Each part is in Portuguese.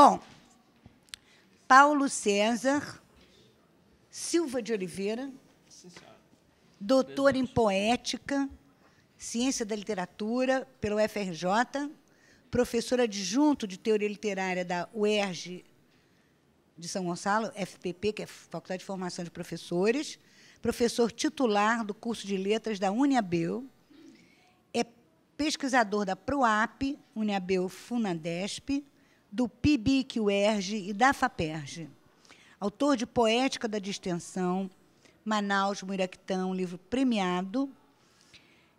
Bom, Paulo César Silva de Oliveira, doutor em poética, ciência da literatura pelo FRJ, professor adjunto de teoria literária da UERJ de São Gonçalo, FPP, que é Faculdade de Formação de Professores, professor titular do curso de letras da Uniabel, é pesquisador da PROAP, Uniabel Funadesp, do PIBIC-UERJ e da FAPERJ. Autor de Poética da Distensão, Manaus, Muiractão, livro premiado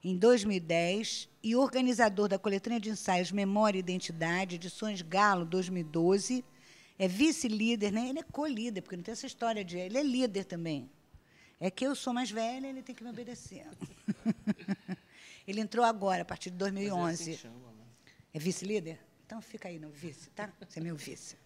em 2010 e organizador da coletânea de ensaios Memória e Identidade, edições Galo 2012. É vice-líder, né? ele é co-líder, porque não tem essa história de. Ele é líder também. É que eu sou mais velha, ele tem que me obedecer. ele entrou agora, a partir de 2011. É, assim né? é vice-líder? Então fica aí no vice, tá? Você é meu vice.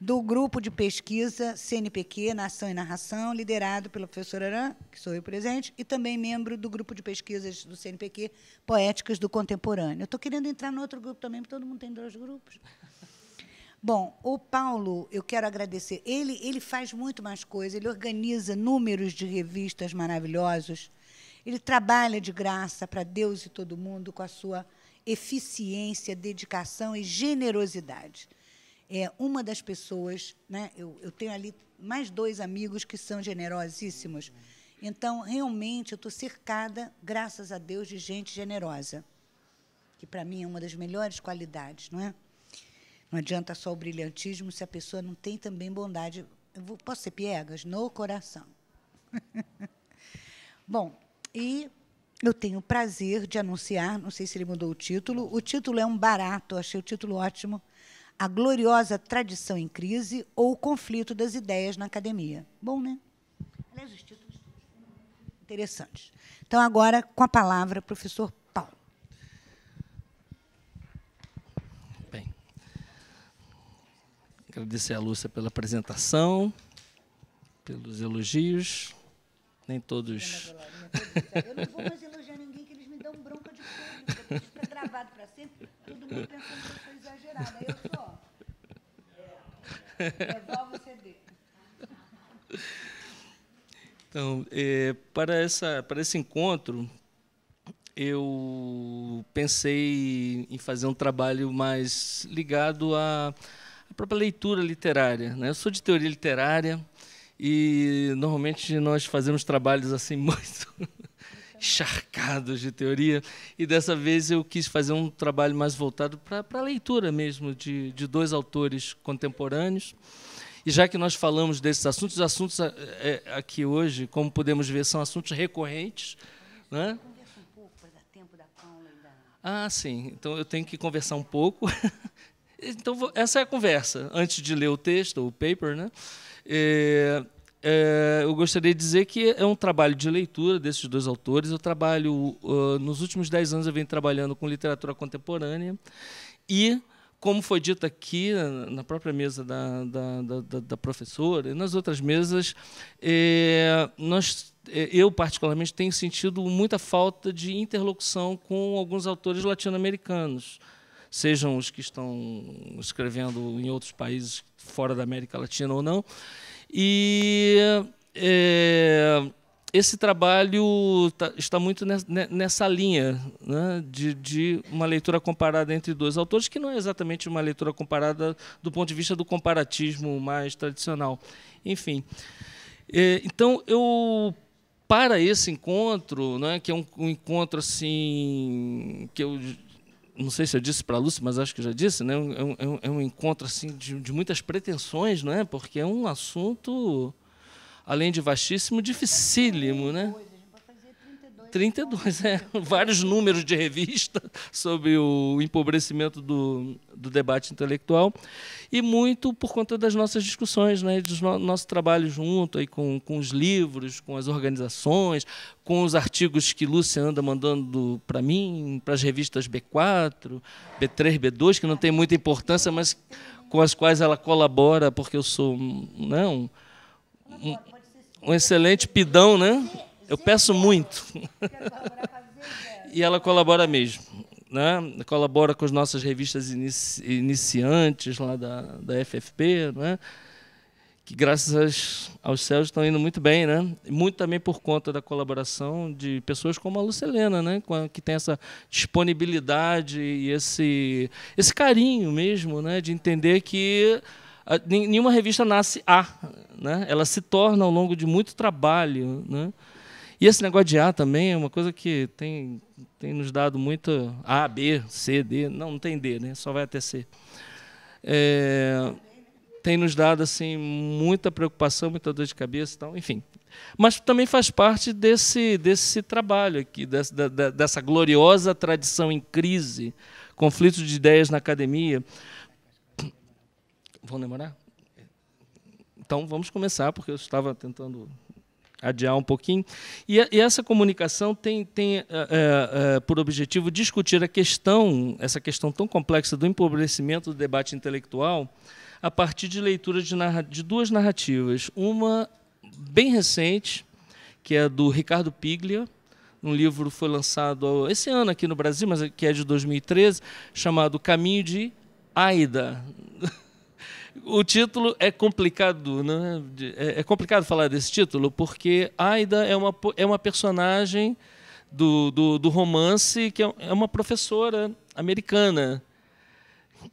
Do grupo de pesquisa CNPq, Nação e Narração, liderado pelo professor Aran, que sou eu presente, e também membro do grupo de pesquisas do CNPq, Poéticas do Contemporâneo. Estou querendo entrar no outro grupo também, porque todo mundo tem dois grupos. Bom, o Paulo, eu quero agradecer. Ele, ele faz muito mais coisas, ele organiza números de revistas maravilhosos, ele trabalha de graça para Deus e todo mundo com a sua eficiência, dedicação e generosidade. É uma das pessoas, né? eu, eu tenho ali mais dois amigos que são generosíssimos. Então, realmente, eu estou cercada, graças a Deus, de gente generosa, que para mim é uma das melhores qualidades, não é? Não adianta só o brilhantismo se a pessoa não tem também bondade. Eu vou, posso ser piegas? No coração. Bom, e eu tenho o prazer de anunciar, não sei se ele mudou o título, o título é um barato, achei o título ótimo, A Gloriosa Tradição em Crise ou o Conflito das Ideias na Academia. Bom, né? Aliás, os títulos interessantes. Então, agora, com a palavra, professor Agradecer a Lúcia pela apresentação, pelos elogios. Nem todos. Eu não vou mais elogiar ninguém, que eles me dão bronca de. Depois fica gravado para sempre, todo mundo pensando que eu sou exagerada. Eu sou. Devolve o CD. Então, é, para, essa, para esse encontro, eu pensei em fazer um trabalho mais ligado a a própria leitura literária. Né? Eu sou de teoria literária e normalmente nós fazemos trabalhos assim muito encharcados de teoria e dessa vez eu quis fazer um trabalho mais voltado para a leitura mesmo de, de dois autores contemporâneos. E já que nós falamos desses assuntos, os assuntos é, aqui hoje, como podemos ver, são assuntos recorrentes. Né? Ah, sim. Então eu tenho que conversar um pouco. Então, essa é a conversa, antes de ler o texto, o paper. Né? É, é, eu gostaria de dizer que é um trabalho de leitura desses dois autores. Eu trabalho, uh, nos últimos dez anos, eu venho trabalhando com literatura contemporânea e como foi dito aqui na própria mesa da, da, da, da professora e nas outras mesas, é, nós, é, eu particularmente tenho sentido muita falta de interlocução com alguns autores latino-americanos sejam os que estão escrevendo em outros países fora da América Latina ou não. E é, esse trabalho tá, está muito nessa linha né, de, de, uma leitura comparada entre dois autores, que não é exatamente uma leitura comparada do ponto de vista do comparatismo mais tradicional. Enfim. É, então, eu para esse encontro, né, que é um, um encontro assim que eu não sei se eu disse para a Lúcia, mas acho que já disse, né? É, é um, é um encontro assim de, de, muitas pretensões, não é? Porque é um assunto, além de vastíssimo, dificílimo, né? 32, é. Vários números de revista sobre o empobrecimento do, do debate intelectual e muito por conta das nossas discussões, né, do no, nosso trabalho junto aí com, com os livros, com as organizações, com os artigos que Lúcia anda mandando para mim, para as revistas B4, B3, B2, que não tem muita importância, mas com as quais ela colabora, porque eu sou né, um, um, um excelente pidão, né? Eu peço muito. e ela colabora mesmo. né, colabora com as nossas revistas inici iniciantes lá da, da FFP, né, que graças aos céus estão indo muito bem, né? Muito também por conta da colaboração de pessoas como a Lucelena, né? Que tem essa disponibilidade e esse esse carinho mesmo, né? De entender que nenhuma revista nasce A, né? Ela se torna ao longo de muito trabalho, né? E esse negócio de A também é uma coisa que tem tem nos dado muito A, B, C, D, não, não tem D, né? Só vai até C. É, tem nos dado assim muita preocupação, muita dor de cabeça, tal, enfim. Mas também faz parte desse desse trabalho aqui, dessa, dessa gloriosa tradição em crise, conflito de ideias na academia. Vão demorar? Então vamos começar, porque eu estava tentando adiar um pouquinho. E, e essa comunicação tem, tem é, é, por objetivo discutir a questão, essa questão tão complexa do empobrecimento do debate intelectual, a partir de leitura de, de duas narrativas. Uma bem recente, que é do Ricardo Piglia, um livro foi lançado esse ano aqui no Brasil, mas que é de 2013, chamado Caminho de Aida. O título é complicado, né? É, complicado falar desse título porque Aida é uma, é uma personagem do, do, do romance que é, é uma professora americana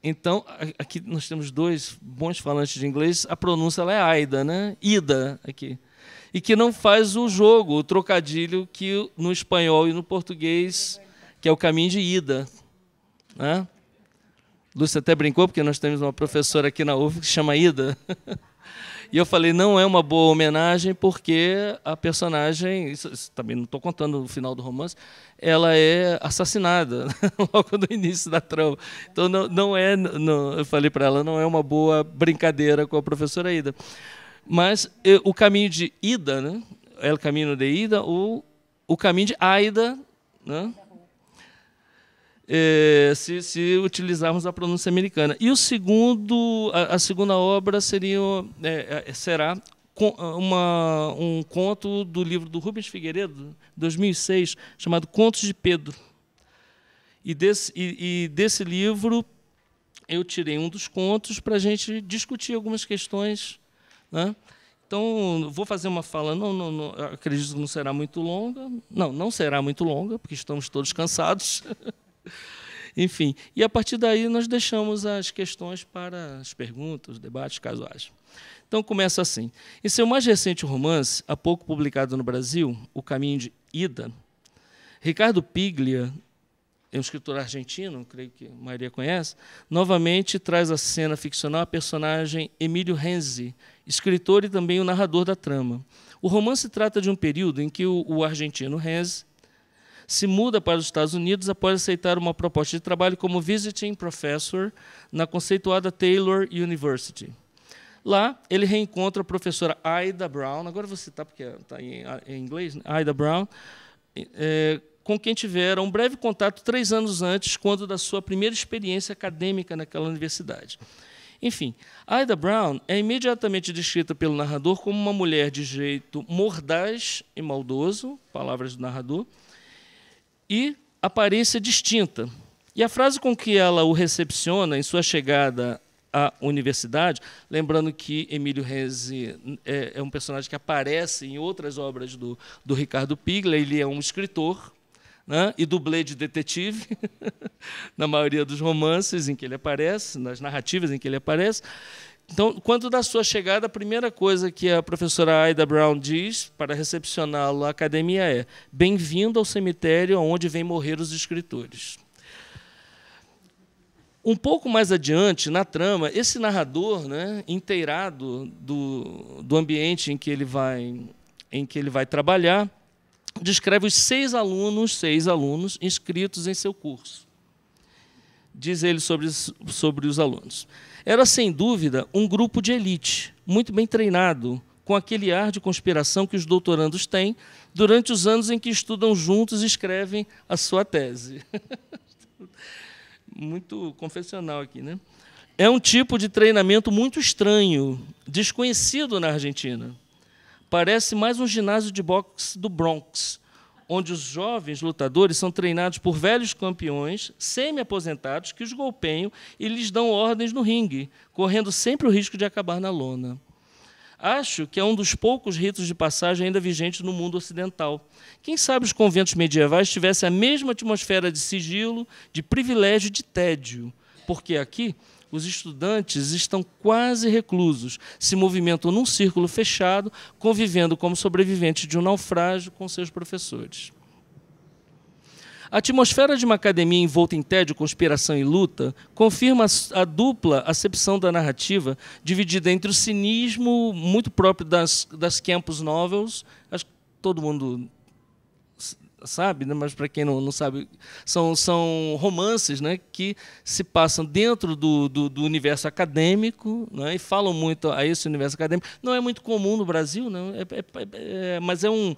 então, aqui nós temos dois bons falantes de inglês, a pronúncia ela é Aida, né? Ida aqui. E que não faz o jogo, o trocadilho que no espanhol e no português, que é o caminho de ida. Né? Lúcia até brincou, porque nós temos uma professora aqui na UF que chama Ida. E eu falei, não é uma boa homenagem, porque a personagem, isso, isso também não estou contando o final do romance, ela é assassinada logo no início da trama. Então não, não é, não, eu falei para ela, não é uma boa brincadeira com a professora Ida. Mas eu, o caminho de Ida, né? É o caminho de Ida, ou o caminho de Aida, né? É, se, se, utilizarmos a pronúncia americana. E o segundo, a, a segunda obra seria, é, é será uma, um conto do livro do Rubens Figueiredo, 2006, chamado Contos de Pedro. E desse, e, e desse livro eu tirei um dos contos para a gente discutir algumas questões. Né? Então, vou fazer uma fala, não, não, não, acredito que não será muito longa. Não, não será muito longa, porque estamos todos cansados. Enfim, e a partir daí nós deixamos as questões para as perguntas, debates casuais. Então começa assim. Em seu mais recente romance, há pouco publicado no Brasil, O Caminho de Ida, Ricardo Piglia, é um escritor argentino, creio que a maioria conhece, novamente traz à cena ficcional a personagem Emílio Renzi, escritor e também o narrador da trama. O romance trata de um período em que o, o argentino Renzi se muda para os Estados Unidos após aceitar uma proposta de trabalho como visiting professor na conceituada Taylor University. Lá, ele reencontra a professora Ida Brown, agora vou citar porque está em, em, inglês, né? Ida Brown, é, com quem tiveram um breve contato três anos antes, quando da sua primeira experiência acadêmica naquela universidade. Enfim, Ida Brown é imediatamente descrita pelo narrador como uma mulher de jeito mordaz e maldoso, palavras do narrador, e aparência distinta. E a frase com que ela o recepciona em sua chegada à universidade, lembrando que Emílio Renzi é, é um personagem que aparece em outras obras do, do Ricardo Piglia, ele é um escritor, né, e dublê de detetive, na maioria dos romances em que ele aparece, nas narrativas em que ele aparece. Então, quando da sua chegada, a primeira coisa que a professora Aida Brown diz para recepcioná-lo à academia é: Bem-vindo ao cemitério onde vêm morrer os escritores. Um pouco mais adiante, na trama, esse narrador, né, inteirado do, do ambiente em que ele vai, em que ele vai trabalhar, descreve os seis alunos, seis alunos inscritos em seu curso. Diz ele sobre, sobre os alunos. Era, sem dúvida, um grupo de elite, muito bem treinado, com aquele ar de conspiração que os doutorandos têm durante os anos em que estudam juntos e escrevem a sua tese. muito confessional aqui, né? É um tipo de treinamento muito estranho, desconhecido na Argentina. Parece mais um ginásio de boxe do Bronx, onde os jovens lutadores são treinados por velhos campeões semi-aposentados que os golpeiam e lhes dão ordens no ringue, correndo sempre o risco de acabar na lona. Acho que é um dos poucos ritos de passagem ainda vigentes no mundo ocidental. Quem sabe os conventos medievais tivessem a mesma atmosfera de sigilo, de privilégio e de tédio, porque aqui os estudantes estão quase reclusos, se movimentam num círculo fechado, convivendo como sobreviventes de um naufrágio com seus professores. A atmosfera de uma academia envolta em tédio, conspiração e luta confirma a dupla acepção da narrativa, dividida entre o cinismo muito próprio das, das campus novels, acho que todo mundo sabe, né? mas para quem não, não sabe, são, são romances né? que se passam dentro do, do, do universo acadêmico né? e falam muito a esse universo acadêmico. Não é muito comum no Brasil, não, é, é, é, mas é um,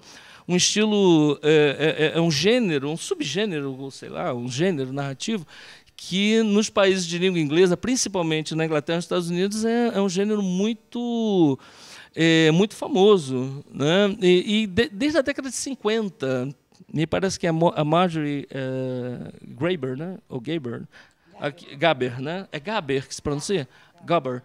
um estilo, é, é, é um gênero, um subgênero, sei lá, um gênero narrativo que nos países de língua inglesa, principalmente na Inglaterra e nos Estados Unidos, é, é um gênero muito é, muito famoso. Né? E, e de, desde a década de 50, me parece que a, a Marjorie uh, Graeber, né? ou Gaber, Gaber, né? é Gaber que se pronuncia? Gaber.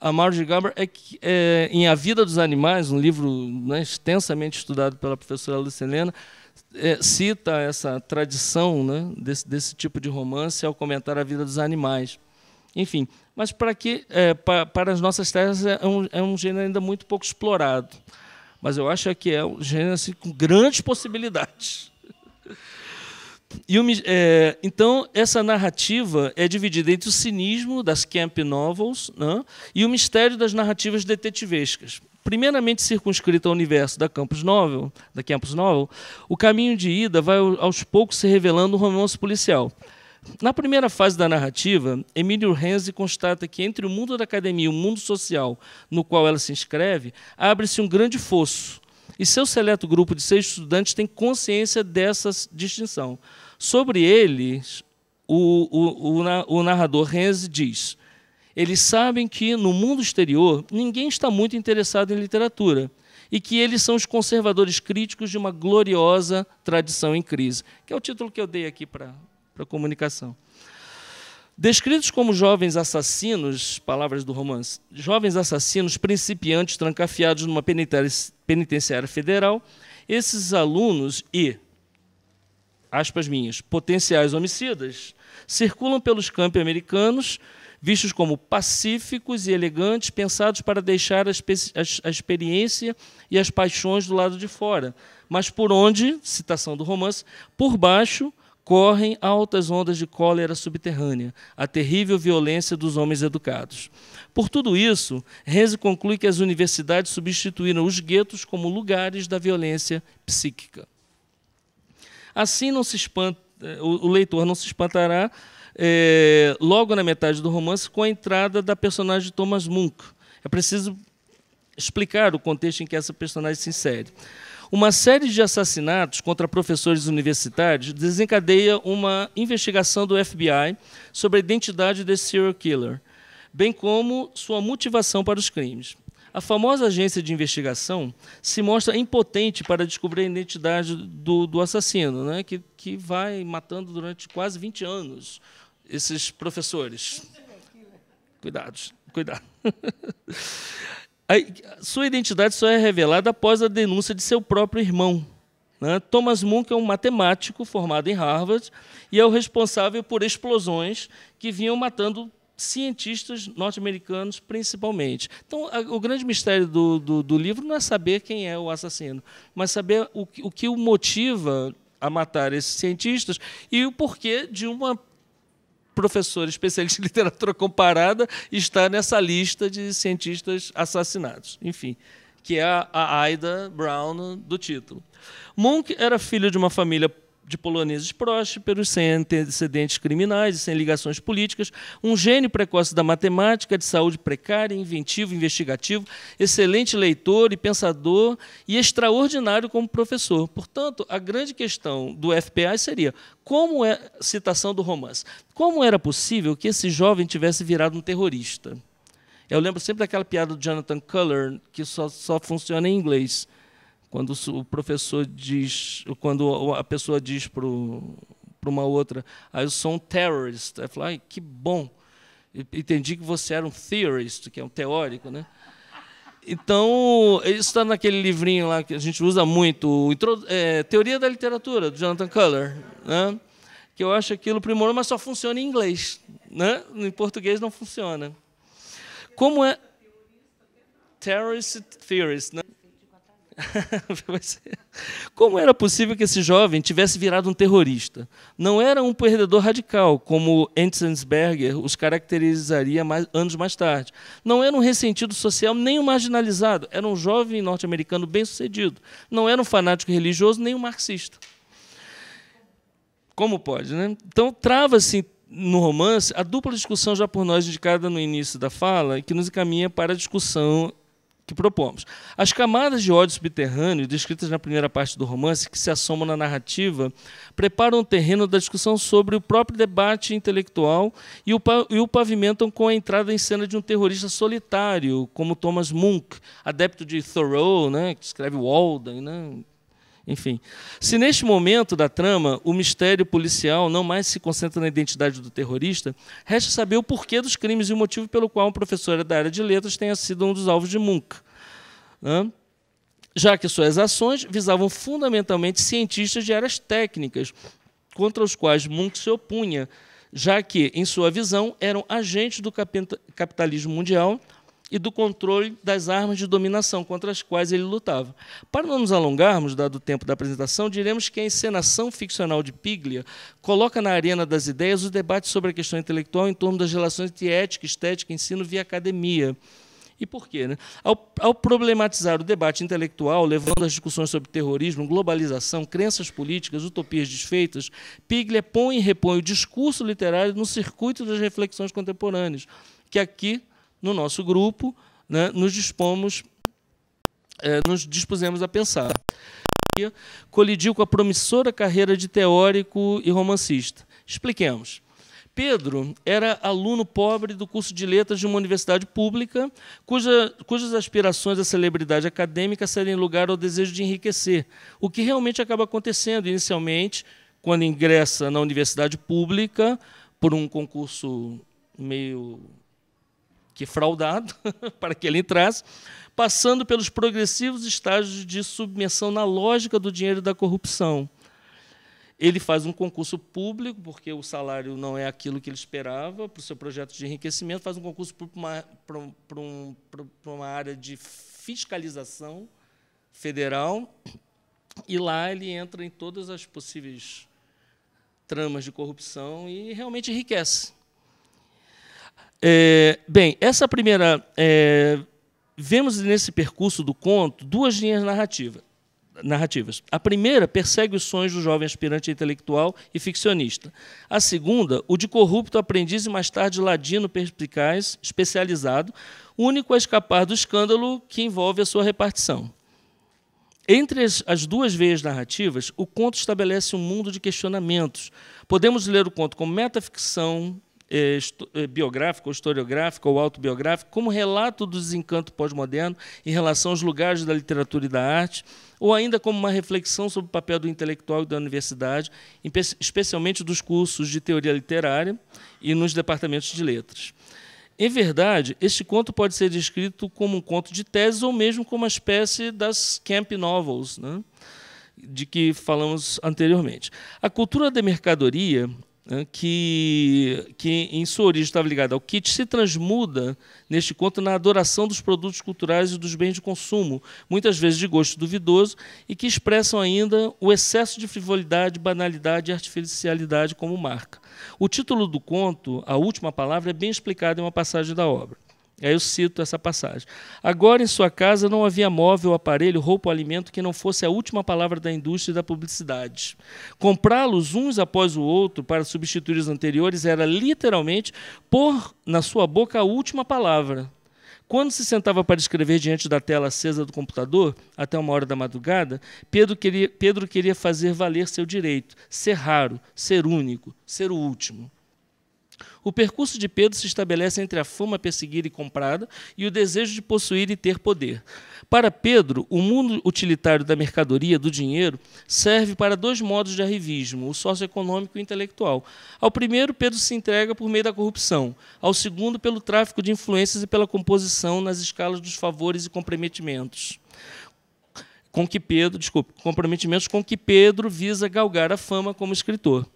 A Marjorie Gaber é, que, é, em A Vida dos Animais, um livro né, extensamente estudado pela professora Lucilena, é, cita essa tradição né, desse, desse tipo de romance ao comentar a vida dos animais. Enfim, mas para que é, para, para as nossas terras é um, é um gênero ainda muito pouco explorado mas eu acho que é um gênero assim, com grandes possibilidades. E o, é, então, essa narrativa é dividida entre o cinismo das camp novels né, e o mistério das narrativas detetivescas. Primeiramente circunscrito ao universo da Campus Novel, da Campus Novel, o caminho de ida vai aos poucos se revelando um romance policial. Na primeira fase da narrativa, Emílio Renzi constata que entre o mundo da academia e o mundo social no qual ela se inscreve, abre-se um grande fosso. E seu seleto grupo de seis estudantes tem consciência dessa distinção. Sobre eles, o, o, o, o narrador Renzi diz: eles sabem que no mundo exterior ninguém está muito interessado em literatura e que eles são os conservadores críticos de uma gloriosa tradição em crise, que é o título que eu dei aqui para para comunicação. Descritos como jovens assassinos, palavras do romance, jovens assassinos principiantes trancafiados numa penitenciária federal, esses alunos e, aspas minhas, potenciais homicidas, circulam pelos campos americanos, vistos como pacíficos e elegantes, pensados para deixar a, a experiência e as paixões do lado de fora, mas por onde, citação do romance, por baixo correm altas ondas de cólera subterrânea, a terrível violência dos homens educados. Por tudo isso, Renzi conclui que as universidades substituíram os guetos como lugares da violência psíquica. Assim, não se espanta, o leitor não se espantará é, logo na metade do romance com a entrada da personagem Thomas Munk. É preciso explicar o contexto em que essa personagem se insere. Uma série de assassinatos contra professores universitários desencadeia uma investigação do FBI sobre a identidade desse serial killer, bem como sua motivação para os crimes. A famosa agência de investigação se mostra impotente para descobrir a identidade do, do assassino, né, que, que vai matando durante quase 20 anos esses professores. Cuidados, cuidado. A sua identidade só é revelada após a denúncia de seu próprio irmão. Né? Thomas Munk é um matemático formado em Harvard e é o responsável por explosões que vinham matando cientistas norte-americanos, principalmente. Então, a, o grande mistério do, do, do, livro não é saber quem é o assassino, mas saber o, o que o motiva a matar esses cientistas e o porquê de uma professor especialista em literatura comparada está nessa lista de cientistas assassinados. Enfim, que é a, Aida Brown do título. Munch era filho de uma família de poloneses prósperos, sem antecedentes criminais e sem ligações políticas, um gênio precoce da matemática, de saúde precária, inventivo, investigativo, excelente leitor e pensador e extraordinário como professor. Portanto, a grande questão do FBI seria como é citação do romance? Como era possível que esse jovem tivesse virado um terrorista? Eu lembro sempre daquela piada do Jonathan Culler, que só, só funciona em inglês Quando o professor diz, quando a pessoa diz para uma outra, ah, eu sou um terrorist, eu falo, ai, que bom, entendi que você era um theorist, que é um teórico, né? Então, isso está naquele livrinho lá que a gente usa muito, é, Teoria da Literatura, do Jonathan Culler, né? que eu acho aquilo primoroso, mas só funciona em inglês. Né? Em português não funciona. Como é. Terrorist theorist, né? Como era possível que esse jovem tivesse virado um terrorista? Não era um perdedor radical, como Enzensberger os caracterizaria mais, anos mais tarde. Não era um ressentido social nem um marginalizado. Era um jovem norte-americano bem-sucedido. Não era um fanático religioso nem um marxista. Como pode, né? Então, trava-se no romance a dupla discussão já por nós indicada no início da fala, que nos encaminha para a discussão que propomos. As camadas de ódio subterrâneo, descritas na primeira parte do romance, que se assomam na narrativa, preparam o terreno da discussão sobre o próprio debate intelectual e o, e o pavimentam com a entrada em cena de um terrorista solitário, como Thomas Munk, adepto de Thoreau, né, que escreve Walden, né, enfim, se neste momento da trama o mistério policial não mais se concentra na identidade do terrorista, resta saber o porquê dos crimes e o motivo pelo qual uma professora da área de letras tenha sido um dos alvos de Munch. Né? Já que suas ações visavam fundamentalmente cientistas de áreas técnicas, contra os quais Munch se opunha, já que, em sua visão, eram agentes do capitalismo mundial e do controle das armas de dominação contra as quais ele lutava. Para não nos alongarmos, dado o tempo da apresentação, diremos que a encenação ficcional de Piglia coloca na arena das ideias o debate sobre a questão intelectual em torno das relações de ética, estética ensino via academia. E por quê? Né? Ao, ao, problematizar o debate intelectual, levando as discussões sobre terrorismo, globalização, crenças políticas, utopias desfeitas, Piglia põe e repõe o discurso literário no circuito das reflexões contemporâneas, que aqui no nosso grupo, né, nos dispomos, é, nos dispusemos a pensar. Colidiu com a promissora carreira de teórico e romancista. Expliquemos. Pedro era aluno pobre do curso de letras de uma universidade pública, cuja, cujas aspirações à celebridade acadêmica cedem lugar ao desejo de enriquecer, o que realmente acaba acontecendo inicialmente quando ingressa na universidade pública por um concurso meio que fraudado para que ele entrasse, passando pelos progressivos estágios de submissão na lógica do dinheiro e da corrupção. Ele faz um concurso público, porque o salário não é aquilo que ele esperava para o seu projeto de enriquecimento, faz um concurso um, para uma área de fiscalização federal, e lá ele entra em todas as possíveis tramas de corrupção e realmente enriquece. É, bem, essa primeira. É, vemos nesse percurso do conto duas linhas narrativa, narrativas. A primeira persegue os sonhos do jovem aspirante intelectual e ficcionista. A segunda, o de corrupto aprendiz e mais tarde ladino perspicaz, especializado, único a escapar do escândalo que envolve a sua repartição. Entre as, duas veias narrativas, o conto estabelece um mundo de questionamentos. Podemos ler o conto como metaficção, é, é, biográfico, ou historiográfico, ou autobiográfico, como relato do desencanto pós-moderno em relação aos lugares da literatura e da arte, ou ainda como uma reflexão sobre o papel do intelectual e da universidade, especialmente dos cursos de teoria literária e nos departamentos de letras. Em verdade, este conto pode ser descrito como um conto de tese ou mesmo como uma espécie das camp novels, né, de que falamos anteriormente. A cultura da mercadoria que, que em sua origem estava ligada ao kit, se transmuda neste conto na adoração dos produtos culturais e dos bens de consumo, muitas vezes de gosto duvidoso, e que expressam ainda o excesso de frivolidade, banalidade e artificialidade como marca. O título do conto, A Última Palavra, é bem explicado em uma passagem da obra. Aí eu cito essa passagem. Agora em sua casa não havia móvel, aparelho, roupa ou alimento que não fosse a última palavra da indústria e da publicidade. Comprá-los uns após o outro para substituir os anteriores era literalmente pôr na sua boca a última palavra. Quando se sentava para escrever diante da tela acesa do computador, até uma hora da madrugada, Pedro queria, Pedro queria fazer valer seu direito, ser raro, ser único, ser o último. O percurso de Pedro se estabelece entre a fama perseguida e comprada e o desejo de possuir e ter poder. Para Pedro, o mundo utilitário da mercadoria, do dinheiro, serve para dois modos de arrivismo, o socioeconômico e o intelectual. Ao primeiro, Pedro se entrega por meio da corrupção. Ao segundo, pelo tráfico de influências e pela composição nas escalas dos favores e comprometimentos com que Pedro, desculpe, comprometimentos com que Pedro visa galgar a fama como escritor.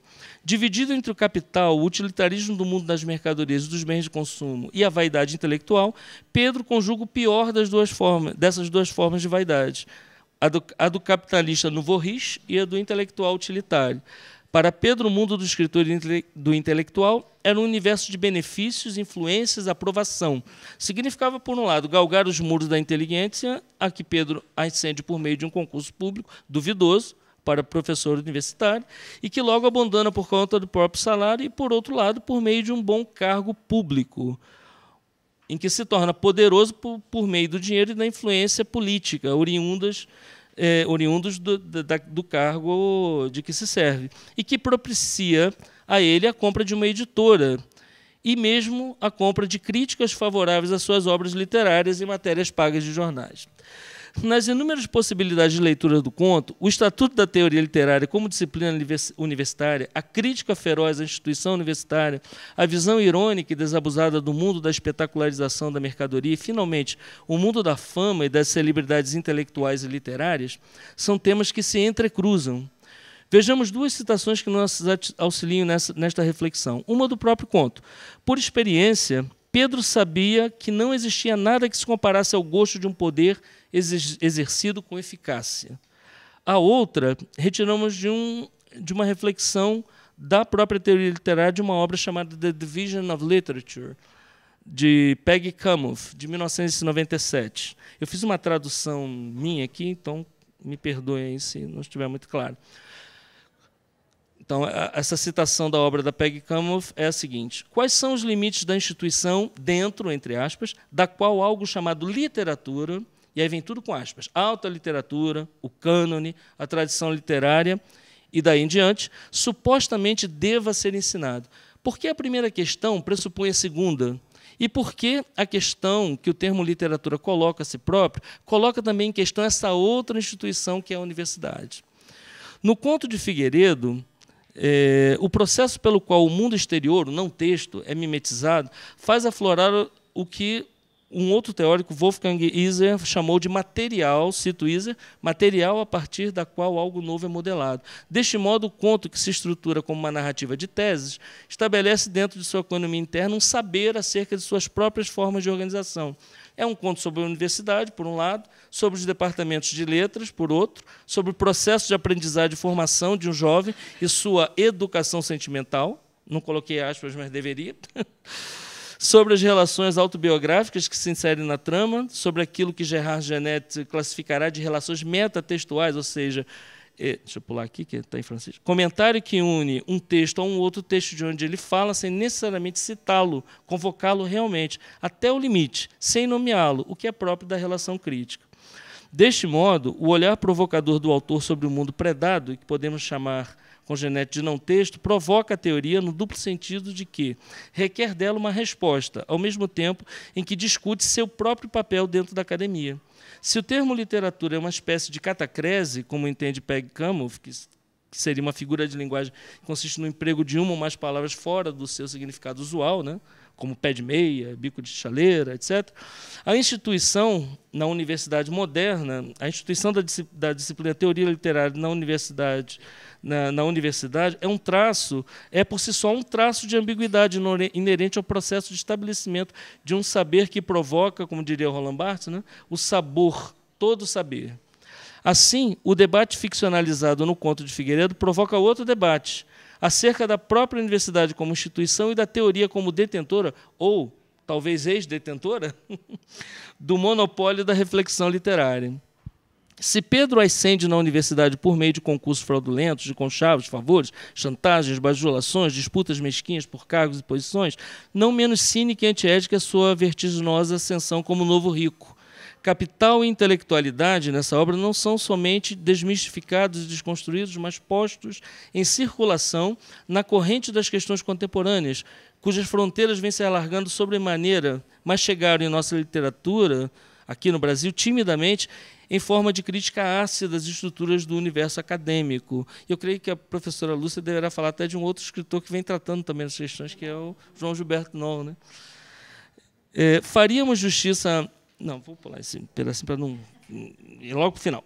Dividido entre o capital, o utilitarismo do mundo das mercadorias e dos bens de consumo e a vaidade intelectual, Pedro conjuga o pior das duas formas, dessas duas formas de vaidade, a do, a do capitalista novorriche e a do intelectual utilitário. Para Pedro, o mundo do escritor e do intelectual era um universo de benefícios, influências, aprovação. Significava, por um lado, galgar os muros da inteligência, a que Pedro ascende por meio de um concurso público duvidoso, para professor universitário e que logo abandona por conta do próprio salário e, por outro lado, por meio de um bom cargo público, em que se torna poderoso por, por meio do dinheiro e da influência política, oriundas, é, oriundos do, da, do cargo de que se serve, e que propicia a ele a compra de uma editora e mesmo a compra de críticas favoráveis às suas obras literárias e matérias pagas de jornais. Nas inúmeras possibilidades de leitura do conto, o Estatuto da Teoria Literária como disciplina universitária, a crítica feroz à instituição universitária, a visão irônica e desabusada do mundo da espetacularização da mercadoria e, finalmente, o mundo da fama e das celebridades intelectuais e literárias, são temas que se entrecruzam. Vejamos duas citações que nos auxiliam nesta reflexão. Uma do próprio conto. Por experiência, Pedro sabia que não existia nada que se comparasse ao gosto de um poder exercido com eficácia. A outra, retiramos de, um, de uma reflexão da própria teoria literária de uma obra chamada The Division of Literature, de Peggy Kamoff, de 1997. Eu fiz uma tradução minha aqui, então me perdoem se não estiver muito claro. Então, essa citação da obra da Peggy Kamoff é a seguinte: Quais são os limites da instituição dentro, entre aspas, da qual algo chamado literatura e aí vem tudo com aspas. Alta literatura, o cânone, a tradição literária e daí em diante, supostamente deva ser ensinado. Por que a primeira questão pressupõe a segunda? E por que a questão que o termo literatura coloca a si próprio, coloca também em questão essa outra instituição que é a universidade? No conto de Figueiredo, é, o processo pelo qual o mundo exterior, o não texto, é mimetizado, faz aflorar o que um outro teórico, Wolfgang Iser, chamou de material, cito Iser, material a partir da qual algo novo é modelado. Deste modo, o conto, que se estrutura como uma narrativa de teses, estabelece dentro de sua economia interna um saber acerca de suas próprias formas de organização. É um conto sobre a universidade, por um lado, sobre os departamentos de letras, por outro, sobre o processo de aprendizagem e formação de um jovem e sua educação sentimental. Não coloquei aspas, mas deveria. sobre as relações autobiográficas que se inserem na trama, sobre aquilo que Gerard Genet classificará de relações metatextuais, ou seja, é, deixa eu pular aqui, que está em francês. Comentário que une um texto a um outro texto de onde ele fala, sem necessariamente citá-lo, convocá-lo realmente, até o limite, sem nomeá-lo, o que é próprio da relação crítica. Deste modo, o olhar provocador do autor sobre o mundo predado, que podemos chamar genética de não texto, provoca a teoria no duplo sentido de que requer dela uma resposta, ao mesmo tempo em que discute seu próprio papel dentro da academia. Se o termo literatura é uma espécie de catacrese, como entende Peg Kamoff, que seria uma figura de linguagem que consiste no emprego de uma ou mais palavras fora do seu significado usual, né? Como pé de meia, bico de chaleira, etc. A instituição na universidade moderna, a instituição da, da disciplina teoria literária na universidade na, na, universidade é um traço, é por si só um traço de ambiguidade inerente ao processo de estabelecimento de um saber que provoca, como diria Roland Barthes, né, o sabor, todo saber. Assim, o debate ficcionalizado no conto de Figueiredo provoca outro debate acerca da própria universidade como instituição e da teoria como detentora, ou talvez ex-detentora, do monopólio da reflexão literária. Se Pedro ascende na universidade por meio de concursos fraudulentos, de conchavos, favores, chantagens, bajulações, disputas mesquinhas por cargos e posições, não menos cínica e antiética é sua vertiginosa ascensão como novo rico. Capital e intelectualidade nessa obra não são somente desmistificados e desconstruídos, mas postos em circulação na corrente das questões contemporâneas, cujas fronteiras vêm se alargando sobremaneira, mas chegaram em nossa literatura, aqui no Brasil, timidamente, em forma de crítica ácida das estruturas do universo acadêmico. Eu creio que a professora Lúcia deverá falar até de um outro escritor que vem tratando também essas questões, que é o João Gilberto Noll. Né? É, faríamos justiça não, vou pular esse pedacinho para não logo para o final.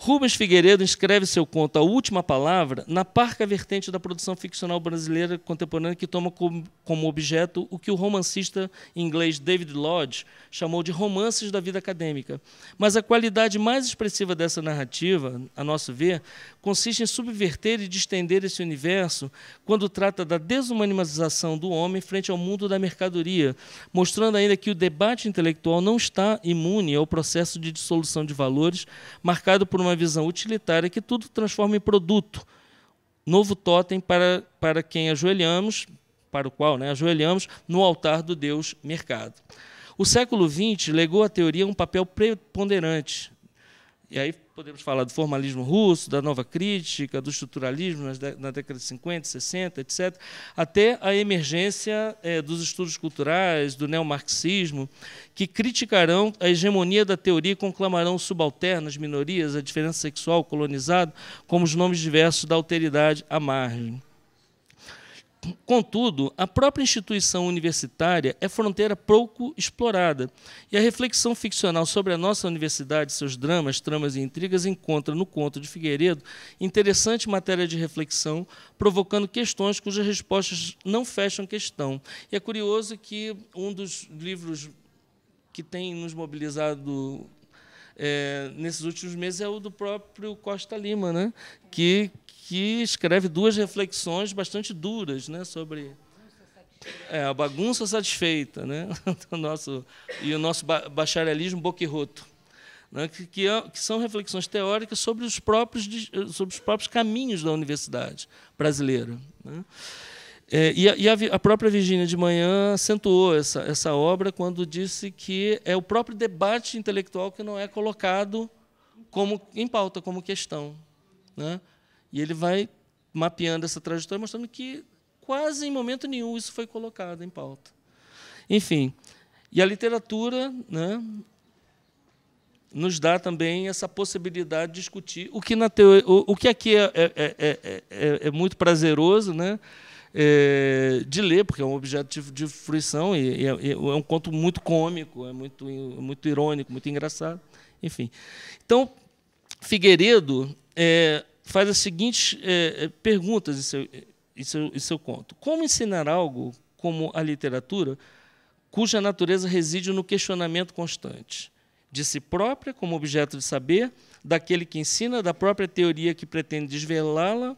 Rubens Figueiredo escreve seu conto A Última Palavra na parca vertente da produção ficcional brasileira contemporânea que toma como objeto o que o romancista inglês David Lodge chamou de romances da vida acadêmica. Mas a qualidade mais expressiva dessa narrativa, a nosso ver, consiste em subverter e distender esse universo quando trata da desumanização do homem frente ao mundo da mercadoria, mostrando ainda que o debate intelectual não está imune ao processo de dissolução de valores marcado por uma visão utilitária que tudo transforma em produto. Novo totem para, para quem ajoelhamos, para o qual né, ajoelhamos no altar do Deus mercado. O século XX legou à teoria um papel preponderante. E aí podemos falar do formalismo russo, da nova crítica, do estruturalismo na década de 50, 60, etc., até a emergência é, dos estudos culturais, do neomarxismo, que criticarão a hegemonia da teoria e conclamarão subalternas, minorias, a diferença sexual, colonizado, como os nomes diversos da alteridade à margem. Contudo, a própria instituição universitária é fronteira pouco explorada, e a reflexão ficcional sobre a nossa universidade, seus dramas, tramas e intrigas encontra no conto de Figueiredo interessante matéria de reflexão, provocando questões cujas respostas não fecham questão. E é curioso que um dos livros que tem nos mobilizado é, nesses últimos meses é o do próprio Costa Lima, né? que, que escreve duas reflexões bastante duras né, sobre é, a bagunça satisfeita né, o nosso, e o nosso bacharelismo boquirroto. Né, que, é, que, são reflexões teóricas sobre os próprios, sobre os próprios caminhos da universidade brasileira. Né. É, e, a, e a, própria Virgínia de Manhã acentuou essa, essa obra quando disse que é o próprio debate intelectual que não é colocado como em pauta, como questão. Né? E ele vai mapeando essa trajetória, mostrando que quase em momento nenhum isso foi colocado em pauta. Enfim, e a literatura né, nos dá também essa possibilidade de discutir o que, na teoria, o, o que aqui é, é, é, é, é muito prazeroso né, de ler, porque é um objeto de, fruição e, e é, um conto muito cômico, é muito, muito irônico, muito engraçado. Enfim. Então, Figueiredo é, faz as seguintes é, perguntas em seu, em, seu, em seu conto. Como ensinar algo como a literatura, cuja natureza reside no questionamento constante de si própria como objeto de saber, daquele que ensina, da própria teoria que pretende desvelá-la,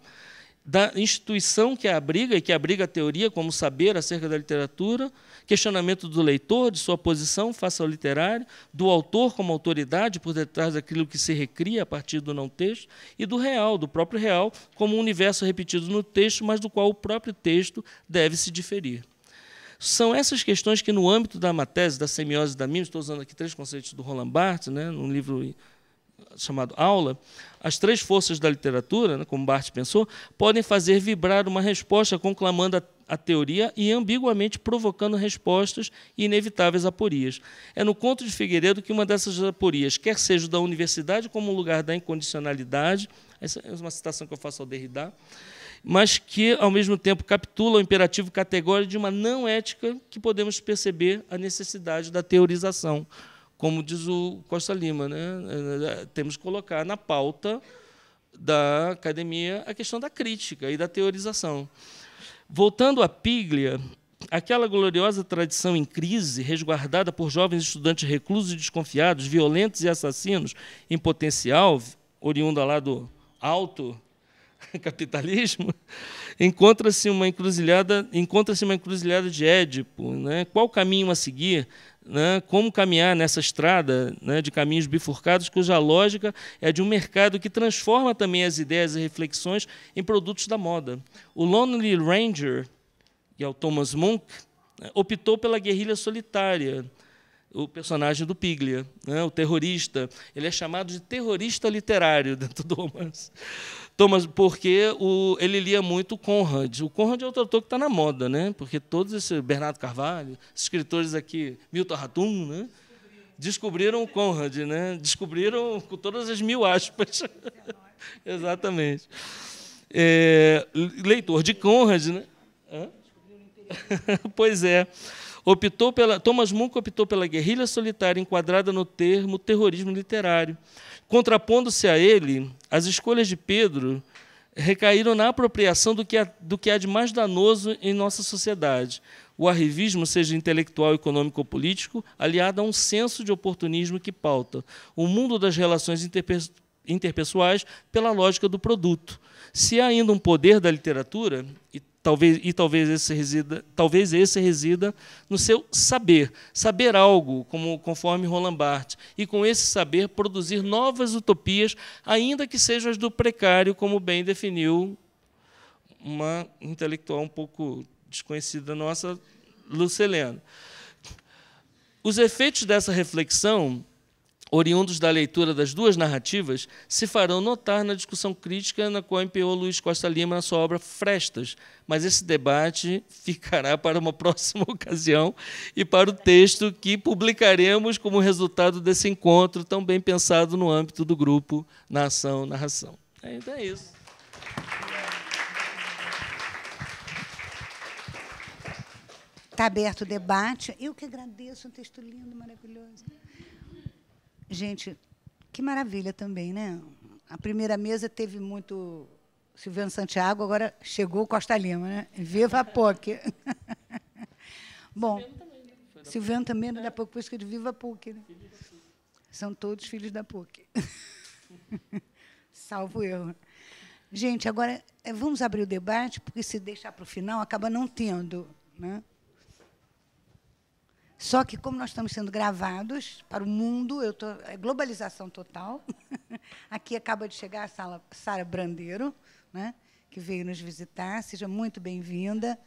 da instituição que a abriga e que abriga a teoria como saber acerca da literatura, questionamento do leitor, de sua posição face ao literário, do autor como autoridade por detrás daquilo que se recria a partir do não texto, e do real, do próprio real, como um universo repetido no texto, mas do qual o próprio texto deve se diferir. São essas questões que, no âmbito da matese, da semiose da mim, estou usando aqui três conceitos do Roland Barthes, né, num livro chamado Aula, as três forças da literatura, né, como Barthes pensou, podem fazer vibrar uma resposta conclamando a, a, teoria e ambiguamente provocando respostas e inevitáveis aporias. É no conto de Figueiredo que uma dessas aporias, quer seja da universidade como um lugar da incondicionalidade, essa é uma citação que eu faço ao Derrida, mas que, ao mesmo tempo, capitula o imperativo categórico de uma não ética que podemos perceber a necessidade da teorização, como diz o Costa Lima, né? Temos que colocar na pauta da academia a questão da crítica e da teorização. Voltando à Piglia, aquela gloriosa tradição em crise, resguardada por jovens estudantes reclusos e desconfiados, violentos e assassinos em potencial, oriunda lá do alto capitalismo, encontra-se uma encruzilhada, encontra-se uma encruzilhada de Édipo, né? Qual caminho a seguir? Né, como caminhar nessa estrada né, de caminhos bifurcados, cuja lógica é de um mercado que transforma também as ideias e reflexões em produtos da moda. O Lonely Ranger, que é o Thomas Monk, né, optou pela guerrilha solitária, o personagem do Piglia, né, o terrorista. Ele é chamado de terrorista literário dentro do romance. Thomas, porque o, ele lia muito Conrad. O Conrad é outro autor que está na moda, né? porque todos esses, Bernardo Carvalho, escritores aqui, Milton Ratum, né? descobriram o Conrad, né? descobriram com todas as mil aspas. Exatamente. É, leitor de Conrad, né? pois é optou pela, Thomas Munch optou pela guerrilha solitária enquadrada no termo terrorismo literário. Contrapondo-se a ele, as escolhas de Pedro recaíram na apropriação do que, há, do que há de mais danoso em nossa sociedade. O arrivismo, seja intelectual, econômico ou político, aliado a um senso de oportunismo que pauta o mundo das relações interpessoais pela lógica do produto. Se há ainda um poder da literatura, e talvez e talvez esse resida talvez esse resida no seu saber saber algo como conforme Roland Barthes e com esse saber produzir novas utopias ainda que sejam as do precário como bem definiu uma intelectual um pouco desconhecida nossa Lucilena. Os efeitos dessa reflexão oriundos da leitura das duas narrativas, se farão notar na discussão crítica na qual empenhou Luiz Costa Lima na sua obra Frestas, mas esse debate ficará para uma próxima ocasião e para o texto que publicaremos como resultado desse encontro tão bem pensado no âmbito do grupo Nação Narração. Então é isso. Está aberto o debate. Eu que agradeço, um texto lindo, maravilhoso. Gente, que maravilha também, né? A primeira mesa teve muito Silviano Santiago, agora chegou Costa Lima, né? Viva a POC. Bom, Silviano também era da PUC, por isso que de Viva a PUC. Né? São todos filhos da PUC. Salvo eu. Gente, agora eh, vamos abrir o debate, porque se deixar para o final, acaba não tendo. Né? Só que, como nós estamos sendo gravados para o mundo, eu tô, é globalização total. Aqui acaba de chegar a Sara Brandeiro, né, que veio nos visitar. Seja muito bem-vinda.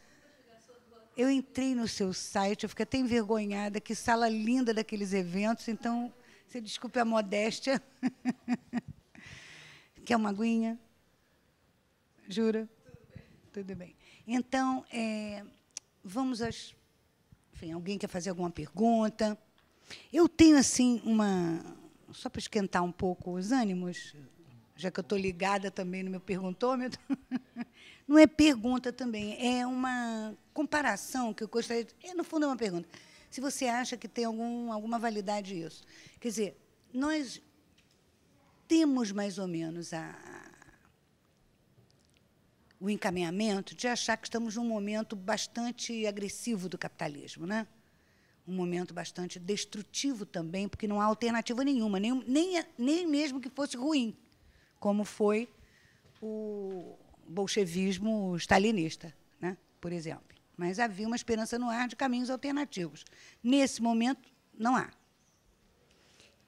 Eu entrei no seu site, eu fiquei até envergonhada, que sala linda daqueles eventos, então, você desculpe a modéstia. Quer uma aguinha? Jura? Tudo bem. Tudo bem. Então, é, vamos às enfim, alguém quer fazer alguma pergunta? Eu tenho, assim, uma. Só para esquentar um pouco os ânimos, já que eu estou ligada também no meu perguntômetro. Não é pergunta também, é uma comparação que eu gostaria. De, é, no fundo, é uma pergunta. Se você acha que tem algum, alguma validade isso. Quer dizer, nós temos mais ou menos a, o encaminhamento de achar que estamos num momento bastante agressivo do capitalismo, né? um momento bastante destrutivo também, porque não há alternativa nenhuma, nem, nem, nem mesmo que fosse ruim, como foi o bolchevismo stalinista, né? por exemplo. Mas havia uma esperança no ar de caminhos alternativos. Nesse momento, não há.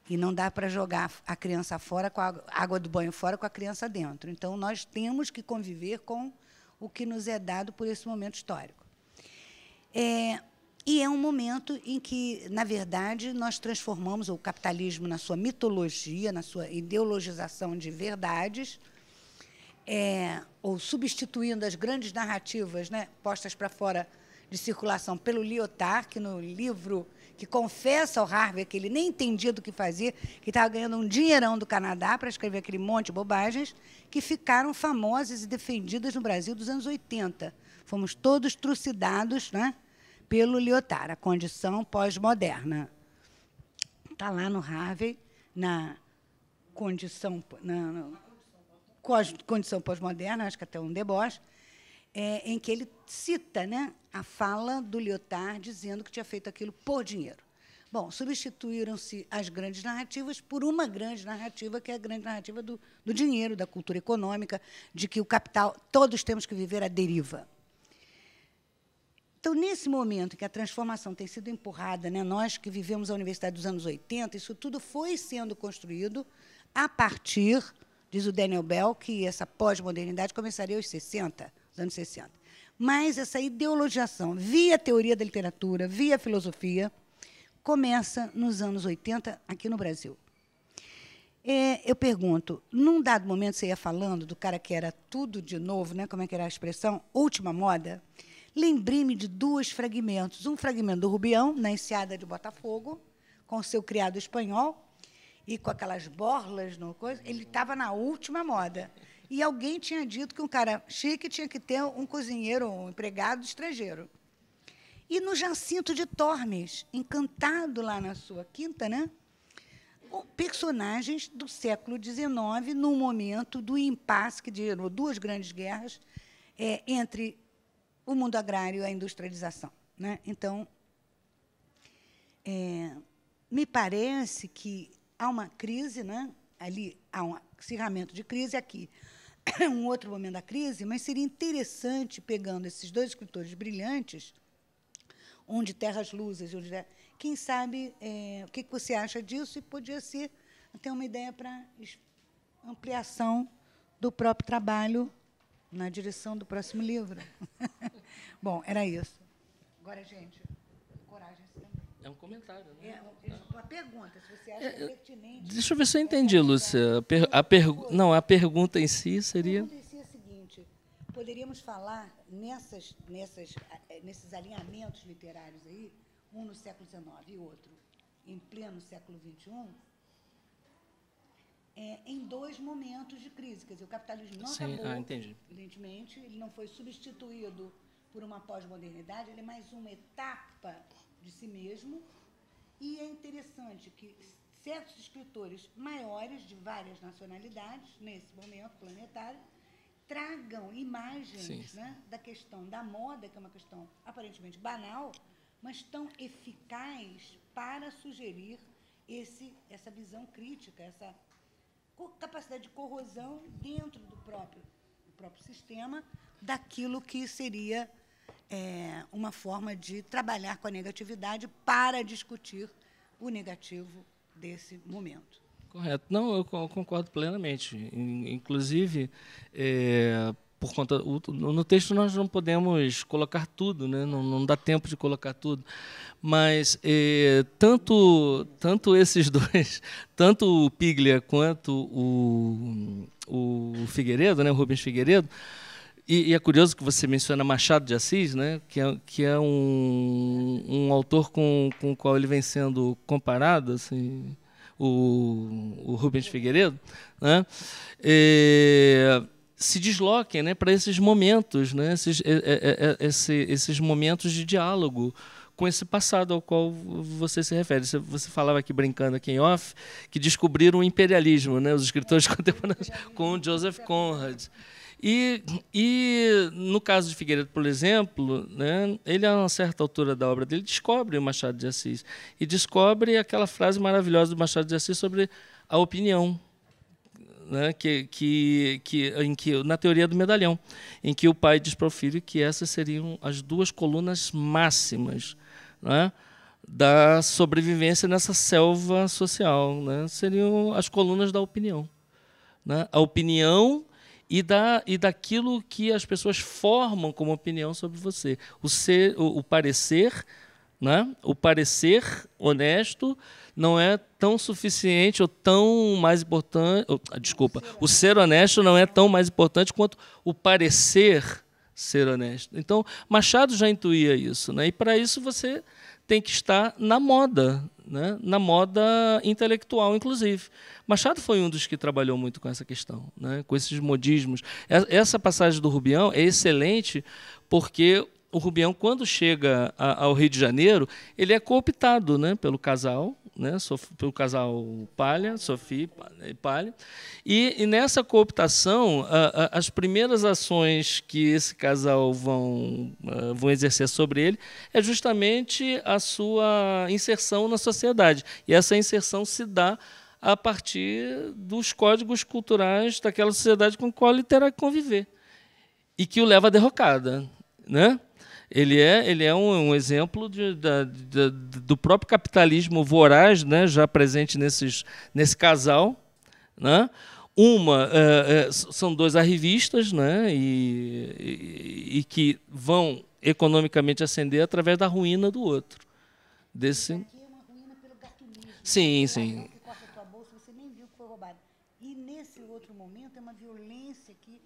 E não dá para jogar a criança fora, com a água do banho fora, com a criança dentro. Então, nós temos que conviver com o que nos é dado por esse momento histórico. É, e é um momento em que, na verdade, nós transformamos o capitalismo na sua mitologia, na sua ideologização de verdades, é, ou substituindo as grandes narrativas né, postas para fora de circulação pelo Lyotard, que no livro que confessa ao Harvey que ele nem entendia do que fazia, que estava ganhando um dinheirão do Canadá para escrever aquele monte de bobagens, que ficaram famosas e defendidas no Brasil dos anos 80. Fomos todos trucidados né, pelo Lyotard, a condição pós-moderna. Está lá no Harvey, na condição, na, na condição pós-moderna, acho que até um deboche, é, em que ele cita né, a fala do Lyotard dizendo que tinha feito aquilo por dinheiro. Bom, substituíram-se as grandes narrativas por uma grande narrativa, que é a grande narrativa do, do dinheiro, da cultura econômica, de que o capital, todos temos que viver à deriva. Então, nesse momento em que a transformação tem sido empurrada, né, nós que vivemos a universidade dos anos 80, isso tudo foi sendo construído a partir, diz o Daniel Bell, que essa pós-modernidade começaria aos 60, dos anos 60. Mas essa ideologização, via teoria da literatura, via filosofia, começa nos anos 80 aqui no Brasil. É, eu pergunto, num dado momento você ia falando do cara que era tudo de novo, né? como é que era a expressão? Última moda. Lembrei-me de dois fragmentos. Um fragmento do Rubião, na enseada de Botafogo, com seu criado espanhol, e com aquelas borlas, no coisa, ele estava na última moda. E alguém tinha dito que um cara chique tinha que ter um cozinheiro, um empregado estrangeiro. E no Jacinto de Tormes, encantado lá na sua quinta, né? personagens do século XIX, no momento do impasse que gerou duas grandes guerras é, entre o mundo agrário e a industrialização. Né? Então, é, me parece que há uma crise, né? ali há um acirramento de crise, aqui um outro momento da crise, mas seria interessante, pegando esses dois escritores brilhantes, um de Terras Luzes e um quem sabe é, o que você acha disso e podia ser até uma ideia para ampliação do próprio trabalho na direção do próximo livro. Bom, era isso. Agora, gente. É um comentário, né? É, é uma pergunta, se você acha é, é pertinente. Deixa eu ver se eu entendi, Lúcia. A, per, a pergu não, a pergunta em si seria. A pergunta em si é a seguinte: poderíamos falar nessas, nessas, eh, nesses alinhamentos literários aí um no século XIX e outro em pleno século XXI, é, em dois momentos de crise. Quer dizer, o capitalismo não Sim, acabou, ah, entendi. evidentemente, ele não foi substituído por uma pós-modernidade, ele é mais uma etapa de si mesmo. E é interessante que certos escritores maiores, de várias nacionalidades, nesse momento planetário, tragam imagens né, da questão da moda, que é uma questão aparentemente banal, mas tão eficaz para sugerir esse, essa visão crítica, essa capacidade de corrosão dentro do próprio, do próprio sistema daquilo que seria é, uma forma de trabalhar com a negatividade para discutir o negativo desse momento. Correto. Não, eu concordo plenamente. Inclusive, é, por conta no texto nós não podemos colocar tudo, né? não, não dá tempo de colocar tudo, mas eh, tanto tanto esses dois, tanto o Piglia quanto o, o Figueiredo, né? o Rubens Figueiredo, e, e, é curioso que você menciona Machado de Assis, né? que é, que é um, um autor com, com o qual ele vem sendo comparado, assim, o, o Rubens Figueiredo, né? E, se desloquem né, para esses momentos, né, esses, é, é, é, esse, esses momentos de diálogo com esse passado ao qual você se refere. Você falava aqui brincando aqui em off que descobriram o imperialismo, né, os escritores contemporâneos com Joseph Conrad. E, e no caso de Figueiredo, por exemplo, né, ele a uma certa altura da obra dele descobre o Machado de Assis e descobre aquela frase maravilhosa do Machado de Assis sobre a opinião, né, que, que, que, em que, na teoria do medalhão, em que o pai diz para o filho que essas seriam as duas colunas máximas né, da sobrevivência nessa selva social. Né, seriam as colunas da opinião. Né, a opinião e, da, e daquilo que as pessoas formam como opinião sobre você. O, ser, o, o parecer, né, o parecer honesto não é tão suficiente ou tão mais importante. Ah, desculpa, o ser honesto não é tão mais importante quanto o parecer ser honesto. Então, Machado já intuía isso. Né? E para isso você tem que estar na moda, né? na moda intelectual, inclusive. Machado foi um dos que trabalhou muito com essa questão, né? com esses modismos. Essa passagem do Rubião é excelente porque o Rubião, quando chega ao Rio de Janeiro, ele é cooptado né, pelo casal, né, pelo casal Palha, Sofia e Palha. E, e nessa cooptação, a, a, as primeiras ações que esse casal vão, uh, vão exercer sobre ele é justamente a sua inserção na sociedade. E essa inserção se dá a partir dos códigos culturais daquela sociedade com a qual ele terá que conviver. E que o leva à derrocada. Né? Ele é, ele é um, um exemplo de, de, de, do próprio capitalismo voraz, né, já presente nesses, nesse casal. Né? Uma é, é, são dois arrivistas né, e, e, e, que vão economicamente ascender através da ruína do outro. Desse... Aqui é uma ruína Sim, sim. Que corta a tua bolsa, você nem viu que foi roubado. E nesse outro momento é uma violência que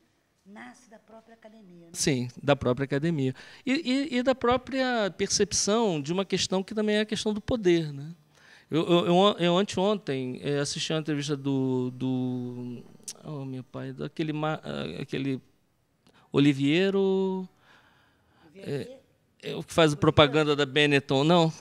nasce da própria academia. Né? Sim, da própria academia. E, e, e, da própria percepção de uma questão que também é a questão do poder. Né? Eu, eu, eu, eu anteontem é, assisti a uma entrevista do, do. Oh, meu pai, daquele aquele Oliviero. É, é o que faz propaganda da Benetton, não.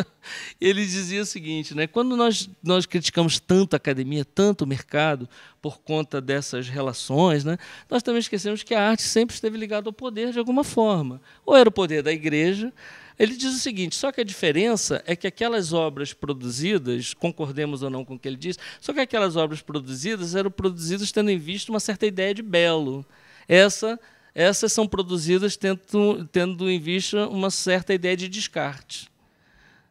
Ele dizia o seguinte, né? Quando nós, nós criticamos tanto a academia, tanto o mercado, por conta dessas relações, né? Nós também esquecemos que a arte sempre esteve ligada ao poder de alguma forma. Ou era o poder da igreja. Ele diz o seguinte: só que a diferença é que aquelas obras produzidas, concordemos ou não com o que ele diz, só que aquelas obras produzidas eram produzidas tendo em vista uma certa ideia de belo. Essa essas são produzidas tendo, tendo em vista uma certa ideia de descarte.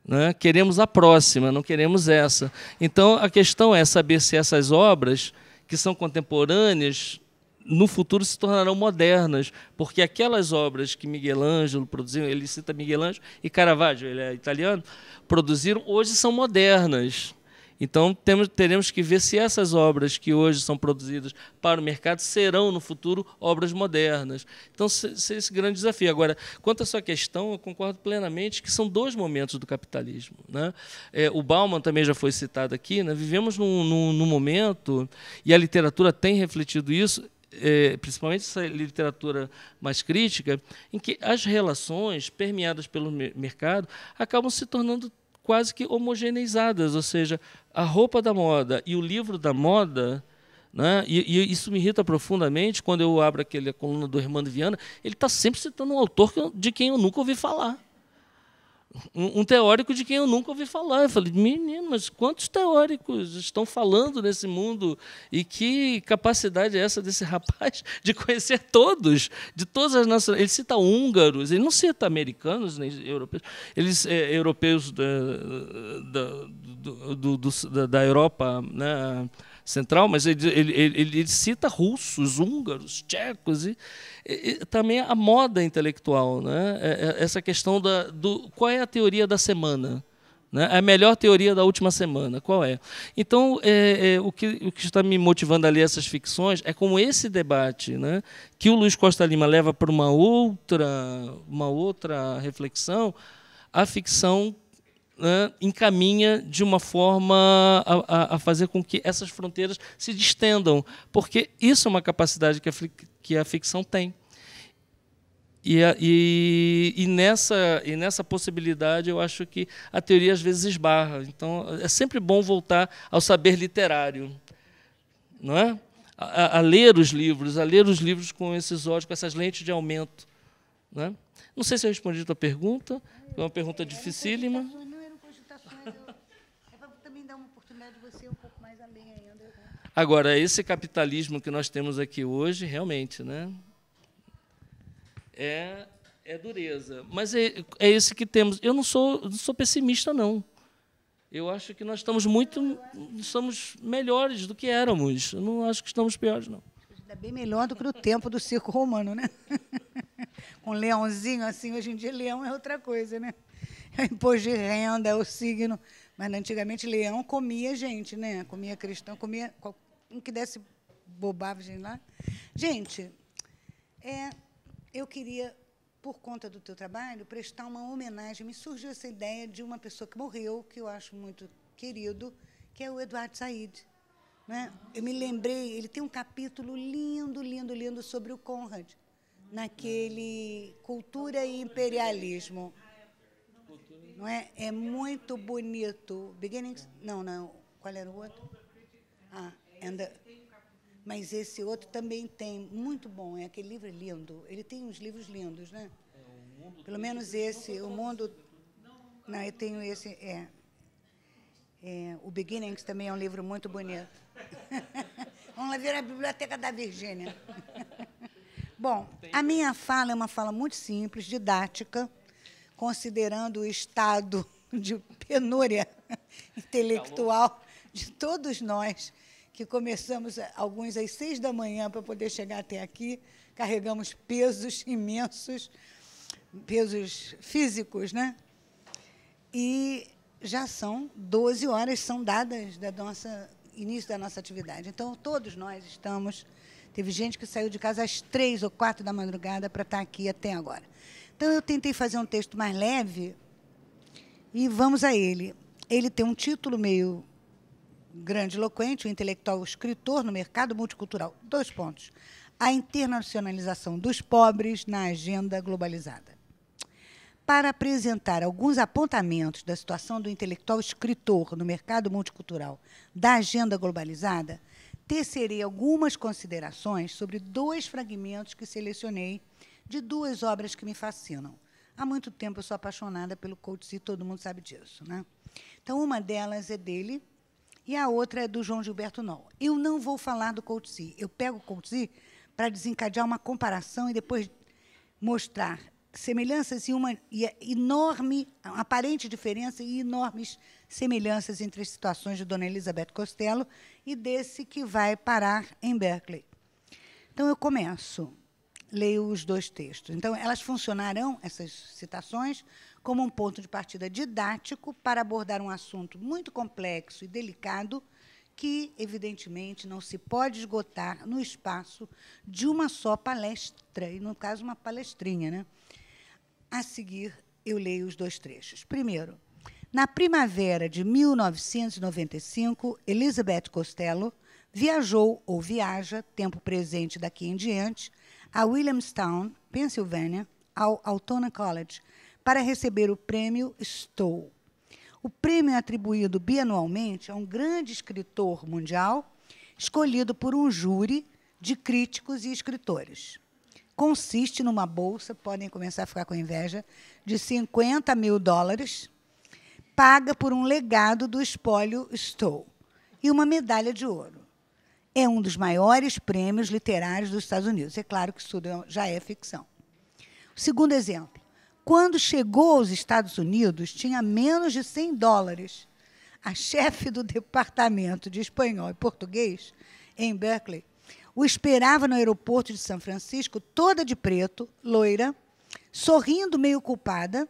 Né? Queremos a próxima, não queremos essa. Então, a questão é saber se essas obras, que são contemporâneas, no futuro se tornarão modernas, porque aquelas obras que Miguel Ângelo produziu, ele cita Miguel Ângelo e Caravaggio, ele é italiano, produziram, hoje são modernas. Então, temos, teremos que ver se essas obras que hoje são produzidas para o mercado serão, no futuro, obras modernas. Então, esse é esse grande desafio. Agora, quanto à sua questão, eu concordo plenamente que são dois momentos do capitalismo. Né? É, o Bauman também já foi citado aqui. Né? Vivemos num, num, num momento, e a literatura tem refletido isso, é, principalmente essa literatura mais crítica, em que as relações permeadas pelo mercado acabam se tornando quase que homogeneizadas, ou seja, a roupa da moda e o livro da moda, né? E, e, isso me irrita profundamente quando eu abro aquele coluna do Hermano Viana, ele está sempre citando um autor de quem eu nunca ouvi falar um, teórico de quem eu nunca ouvi falar. Eu falei, menino, mas quantos teóricos estão falando nesse mundo? E que capacidade é essa desse rapaz de conhecer todos, de todas as nações? Ele cita húngaros, ele não cita americanos nem europeus, eles é, europeus da, da, do, do, da, da Europa, né? Central, mas ele, ele, ele, ele cita russos, húngaros, tchecos e, e, também a moda intelectual, né? É, é, essa questão da, do qual é a teoria da semana. Né? A melhor teoria da última semana, qual é? Então, é, é, o, que, o que está me motivando a ler essas ficções é como esse debate, né, que o Luiz Costa Lima leva para uma outra, uma outra reflexão, a ficção né, encaminha de uma forma a, a, fazer com que essas fronteiras se distendam, porque isso é uma capacidade que a, que a ficção tem. E, e, e, nessa, e nessa possibilidade eu acho que a teoria às vezes esbarra. Então é sempre bom voltar ao saber literário, não é? A, a ler os livros, a ler os livros com esses olhos, com essas lentes de aumento. Não, é? não sei se eu respondi a tua pergunta, é uma pergunta dificílima. Agora, esse capitalismo que nós temos aqui hoje, realmente, né, é, é dureza. Mas é, é esse que temos. Eu não sou, não sou pessimista, não. Eu acho que nós estamos muito. somos melhores do que éramos. Eu não acho que estamos piores, não. É bem melhor do que no tempo do circo romano, né? Com leãozinho assim, hoje em dia leão é outra coisa, né? É imposto de renda, é o signo. Mas antigamente leão comia gente, né? Comia cristão, comia um que desse bobagem lá. Gente, é, eu queria, por conta do teu trabalho, prestar uma homenagem. Me surgiu essa ideia de uma pessoa que morreu, que eu acho muito querido, que é o Eduardo Said. Né? Eu me lembrei, ele tem um capítulo lindo, lindo, lindo sobre o Conrad, naquele Cultura e Imperialismo. Não é? É muito bonito. Beginnings? Não, não. Qual era o outro? Ah, and the, mas esse outro também tem, muito bom. É aquele livro lindo. Ele tem uns livros lindos, né? Pelo menos esse, o mundo. Não, eu tenho esse. É, é, o Beginnings também é um livro muito bonito. Vamos lá ver a biblioteca da Virgínia. Bom, a minha fala é uma fala muito simples, didática considerando o estado de penúria intelectual de todos nós, que começamos, alguns às seis da manhã para poder chegar até aqui, carregamos pesos imensos, pesos físicos, né? E já são 12 horas, são dadas da nossa início da nossa atividade. Então, todos nós estamos. Teve gente que saiu de casa às três ou quatro da madrugada para estar aqui até agora. Então, eu tentei fazer um texto mais leve e vamos a ele. Ele tem um título meio grandiloquente, o intelectual escritor no mercado multicultural. Dois pontos. A internacionalização dos pobres na agenda globalizada. Para apresentar alguns apontamentos da situação do intelectual escritor no mercado multicultural da agenda globalizada, tecerei algumas considerações sobre dois fragmentos que selecionei de duas obras que me fascinam. Há muito tempo eu sou apaixonada pelo Coetzee, todo mundo sabe disso. Né? Então, uma delas é dele e a outra é do João Gilberto Noll. Eu não vou falar do Coetzee. Eu pego o Coetzee para desencadear uma comparação e depois mostrar semelhanças e uma e enorme, aparente diferença e enormes semelhanças entre as situações de Dona Elizabeth Costello e desse que vai parar em Berkeley. Então, eu começo, leio os dois textos. Então, elas funcionarão, essas citações, como um ponto de partida didático para abordar um assunto muito complexo e delicado que, evidentemente, não se pode esgotar no espaço de uma só palestra, e, no caso, uma palestrinha. Né? A seguir, eu leio os dois trechos. Primeiro, na primavera de 1995, Elizabeth Costello viajou ou viaja, tempo presente daqui em diante, a Williamstown, Pensilvânia, ao Altona College, para receber o prêmio Stowe. O prêmio é atribuído bianualmente a um grande escritor mundial, escolhido por um júri de críticos e escritores consiste numa bolsa, podem começar a ficar com inveja, de 50 mil dólares, paga por um legado do espólio Stowe e uma medalha de ouro. É um dos maiores prêmios literários dos Estados Unidos. É claro que isso tudo já é ficção. Segundo exemplo. Quando chegou aos Estados Unidos, tinha menos de 100 dólares. A chefe do departamento de espanhol e português em Berkeley o esperava no aeroporto de São Francisco, toda de preto, loira, sorrindo meio culpada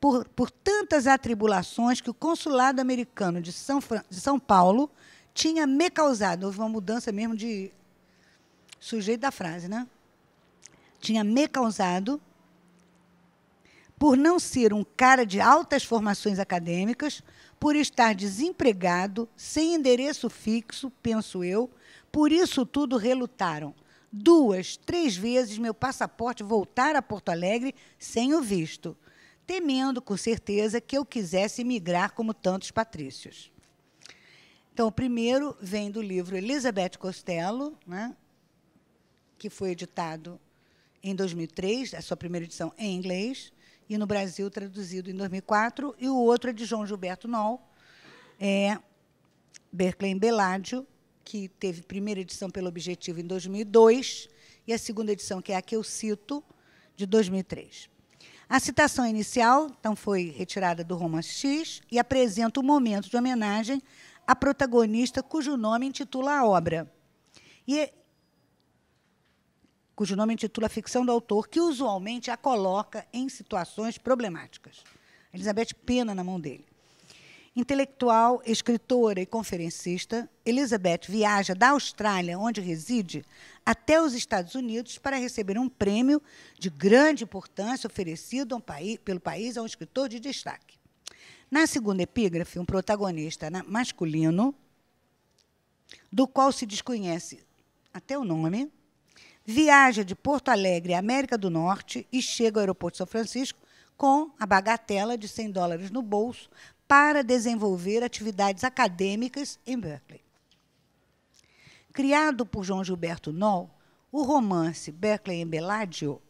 por, por tantas atribulações que o consulado americano de São, de São Paulo tinha me causado. Houve uma mudança mesmo de sujeito da frase, né? Tinha me causado por não ser um cara de altas formações acadêmicas, por estar desempregado, sem endereço fixo, penso eu, por isso tudo relutaram. Duas, três vezes meu passaporte voltar a Porto Alegre sem o visto, temendo com certeza que eu quisesse migrar como tantos patrícios. Então, o primeiro vem do livro Elizabeth Costello, né, que foi editado em 2003, a sua primeira edição em inglês, e no Brasil traduzido em 2004, e o outro é de João Gilberto Noll, é Berkeley Beládio, que teve primeira edição pelo Objetivo em 2002 e a segunda edição, que é a que eu cito, de 2003. A citação inicial, então, foi retirada do romance X e apresenta um momento de homenagem à protagonista cujo nome intitula a obra. E cujo nome intitula a ficção do autor, que usualmente a coloca em situações problemáticas. Elizabeth pena na mão dele. Intelectual, escritora e conferencista, Elizabeth viaja da Austrália, onde reside, até os Estados Unidos para receber um prêmio de grande importância oferecido país, pelo país a um escritor de destaque. Na segunda epígrafe, um protagonista masculino, do qual se desconhece até o nome, viaja de Porto Alegre à América do Norte e chega ao aeroporto de São Francisco com a bagatela de 100 dólares no bolso para desenvolver atividades acadêmicas em Berkeley. Criado por João Gilberto Noll, o romance Berkeley em Bellagio,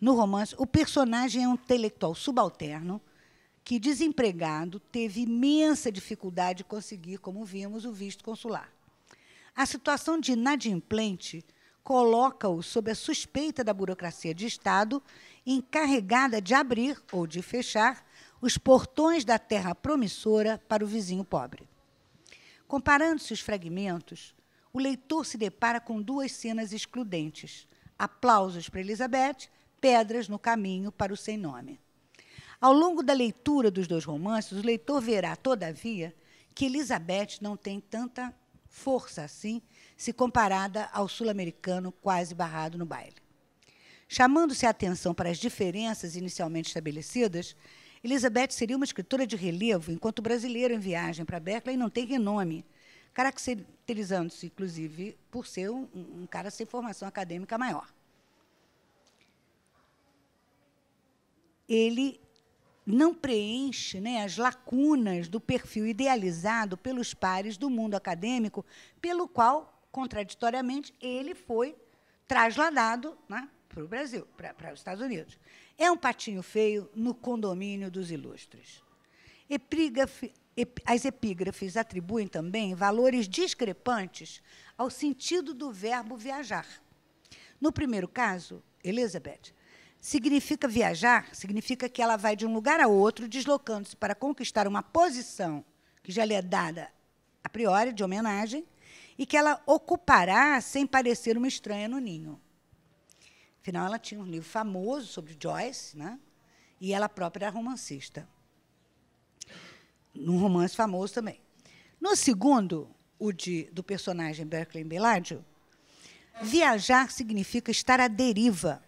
no romance, o personagem é um intelectual subalterno que, desempregado, teve imensa dificuldade de conseguir, como vimos, o visto consular. A situação de inadimplente coloca-o sob a suspeita da burocracia de Estado, encarregada de abrir ou de fechar os portões da terra promissora para o vizinho pobre. Comparando-se os fragmentos, o leitor se depara com duas cenas excludentes: aplausos para Elizabeth, pedras no caminho para o sem nome. Ao longo da leitura dos dois romances, o leitor verá, todavia, que Elizabeth não tem tanta força assim, se comparada ao sul-americano quase barrado no baile. Chamando-se a atenção para as diferenças inicialmente estabelecidas, Elizabeth seria uma escritora de relevo, enquanto o brasileiro em viagem para Berkeley não tem renome, caracterizando-se, inclusive, por ser um, um cara sem formação acadêmica maior. Ele não preenche né, as lacunas do perfil idealizado pelos pares do mundo acadêmico, pelo qual, contraditoriamente, ele foi trasladado né, para o Brasil, para, para os Estados Unidos. É um patinho feio no condomínio dos ilustres. Epígrafe, ep, as epígrafes atribuem também valores discrepantes ao sentido do verbo viajar. No primeiro caso, Elizabeth significa viajar, significa que ela vai de um lugar a outro, deslocando-se para conquistar uma posição que já lhe é dada a priori, de homenagem, e que ela ocupará sem parecer uma estranha no ninho. Afinal, ela tinha um livro famoso sobre Joyce, né? e ela própria era romancista. Num romance famoso também. No segundo, o de, do personagem Berkeley Bellagio, viajar significa estar à deriva,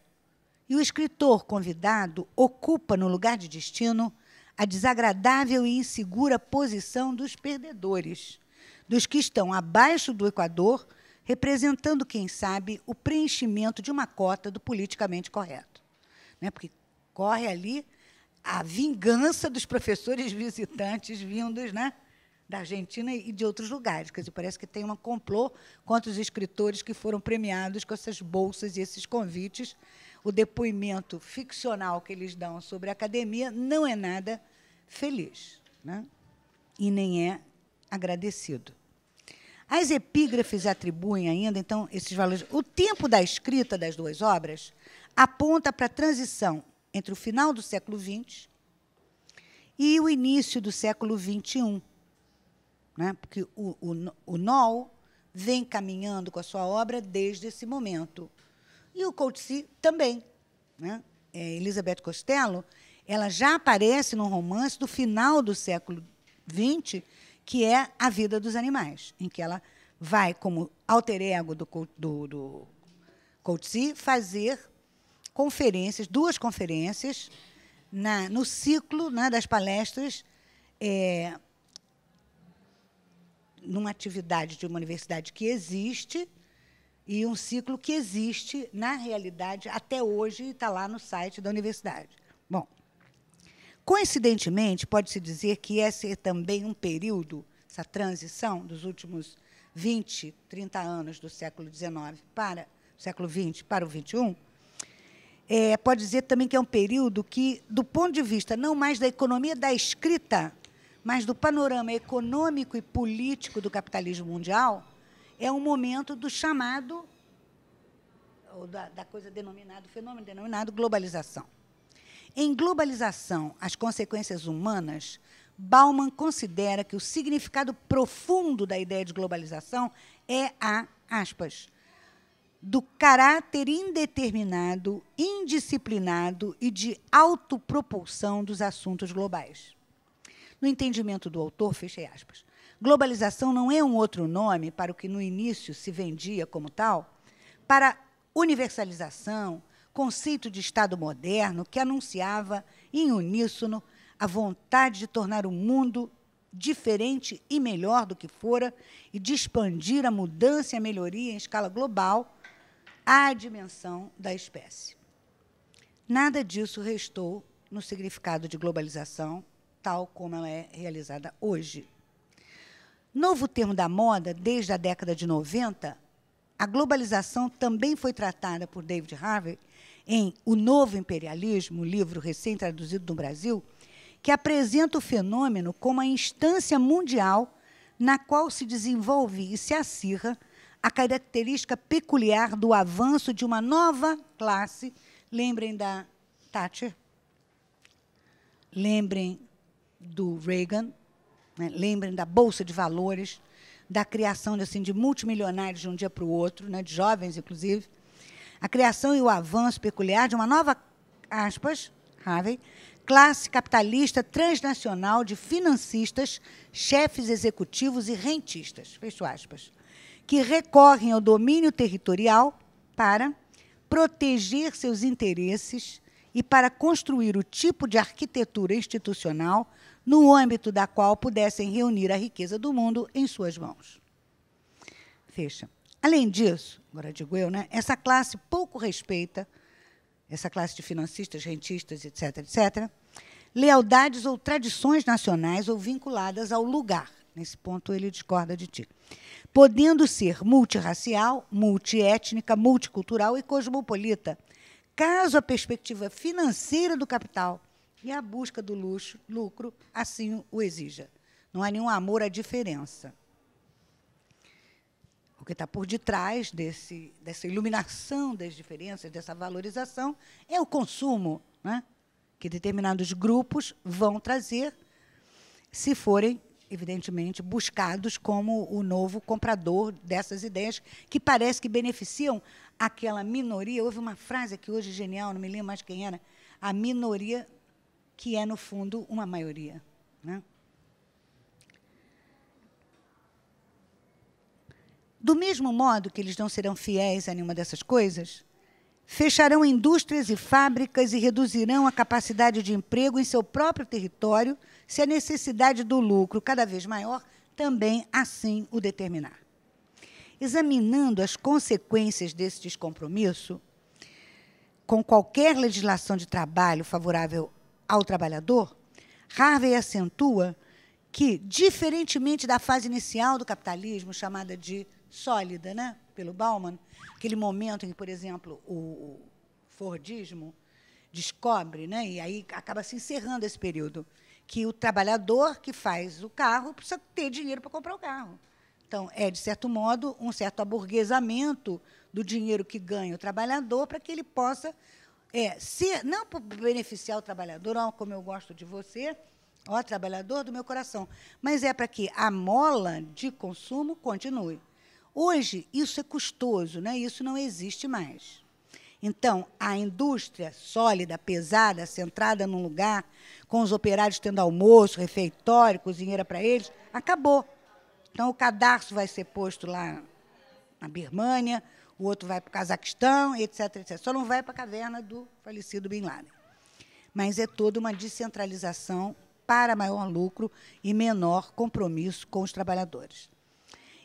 e o escritor convidado ocupa no lugar de destino a desagradável e insegura posição dos perdedores, dos que estão abaixo do Equador, representando, quem sabe, o preenchimento de uma cota do politicamente correto. Né? Porque corre ali a vingança dos professores visitantes vindos né, da Argentina e de outros lugares. Quer dizer, parece que tem um complô contra os escritores que foram premiados com essas bolsas e esses convites o depoimento ficcional que eles dão sobre a academia não é nada feliz né? e nem é agradecido. As epígrafes atribuem ainda, então, esses valores. O tempo da escrita das duas obras aponta para a transição entre o final do século XX e o início do século XXI. Né? Porque o, o, o Noll vem caminhando com a sua obra desde esse momento. E o Coetzee também. Né? É, Elizabeth Costello ela já aparece no romance do final do século XX, que é A Vida dos Animais, em que ela vai, como alter ego do, do, do fazer conferências, duas conferências, na, no ciclo né, das palestras, é, numa atividade de uma universidade que existe, e um ciclo que existe na realidade até hoje e está lá no site da universidade. Bom, coincidentemente, pode-se dizer que esse é também um período, essa transição dos últimos 20, 30 anos do século XIX para o século XX para o XXI, é, pode dizer também que é um período que, do ponto de vista não mais da economia da escrita, mas do panorama econômico e político do capitalismo mundial, é um momento do chamado, ou da, da coisa denominada, fenômeno denominado globalização. Em globalização, as consequências humanas, Bauman considera que o significado profundo da ideia de globalização é a, aspas, do caráter indeterminado, indisciplinado e de autopropulsão dos assuntos globais. No entendimento do autor, fechei aspas, Globalização não é um outro nome para o que no início se vendia como tal, para universalização, conceito de Estado moderno que anunciava, em uníssono, a vontade de tornar o mundo diferente e melhor do que fora e de expandir a mudança e a melhoria em escala global à dimensão da espécie. Nada disso restou no significado de globalização, tal como ela é realizada hoje. Novo termo da moda, desde a década de 90, a globalização também foi tratada por David Harvey em O Novo Imperialismo, livro recém-traduzido no Brasil, que apresenta o fenômeno como a instância mundial na qual se desenvolve e se acirra a característica peculiar do avanço de uma nova classe. Lembrem da Thatcher, lembrem do Reagan, né? Lembrem da Bolsa de Valores, da criação assim, de multimilionários de um dia para o outro, né? de jovens, inclusive. A criação e o avanço peculiar de uma nova, aspas, Harvey, classe capitalista transnacional de financistas, chefes executivos e rentistas, fecho aspas, que recorrem ao domínio territorial para proteger seus interesses e para construir o tipo de arquitetura institucional no âmbito da qual pudessem reunir a riqueza do mundo em suas mãos. Fecha. Além disso, agora digo eu, né, essa classe pouco respeita, essa classe de financistas, rentistas, etc., etc., lealdades ou tradições nacionais ou vinculadas ao lugar. Nesse ponto, ele discorda de ti. Podendo ser multirracial, multiétnica, multicultural e cosmopolita, caso a perspectiva financeira do capital e a busca do luxo, lucro assim o exija. Não há nenhum amor à diferença. O que está por detrás desse, dessa iluminação das diferenças, dessa valorização, é o consumo né, que determinados grupos vão trazer, se forem, evidentemente, buscados como o novo comprador dessas ideias, que parece que beneficiam aquela minoria. Houve uma frase que hoje genial, não me lembro mais quem era, a minoria que é, no fundo, uma maioria. Né? Do mesmo modo que eles não serão fiéis a nenhuma dessas coisas, fecharão indústrias e fábricas e reduzirão a capacidade de emprego em seu próprio território, se a necessidade do lucro cada vez maior também assim o determinar. Examinando as consequências desse descompromisso, com qualquer legislação de trabalho favorável ao trabalhador, Harvey acentua que, diferentemente da fase inicial do capitalismo, chamada de sólida, né, pelo Bauman, aquele momento em que, por exemplo, o Fordismo descobre, né, e aí acaba se encerrando esse período, que o trabalhador que faz o carro precisa ter dinheiro para comprar o carro. Então, é, de certo modo, um certo aburguesamento do dinheiro que ganha o trabalhador para que ele possa é, ser, não para beneficiar o trabalhador, ó, como eu gosto de você, ó, trabalhador do meu coração, mas é para que a mola de consumo continue. Hoje, isso é custoso, né? isso não existe mais. Então, a indústria sólida, pesada, centrada num lugar, com os operários tendo almoço, refeitório, cozinheira para eles, acabou. Então, o cadarço vai ser posto lá na Birmânia, o outro vai para o Cazaquistão, etc, etc. Só não vai para a caverna do falecido Bin Laden. Mas é toda uma descentralização para maior lucro e menor compromisso com os trabalhadores.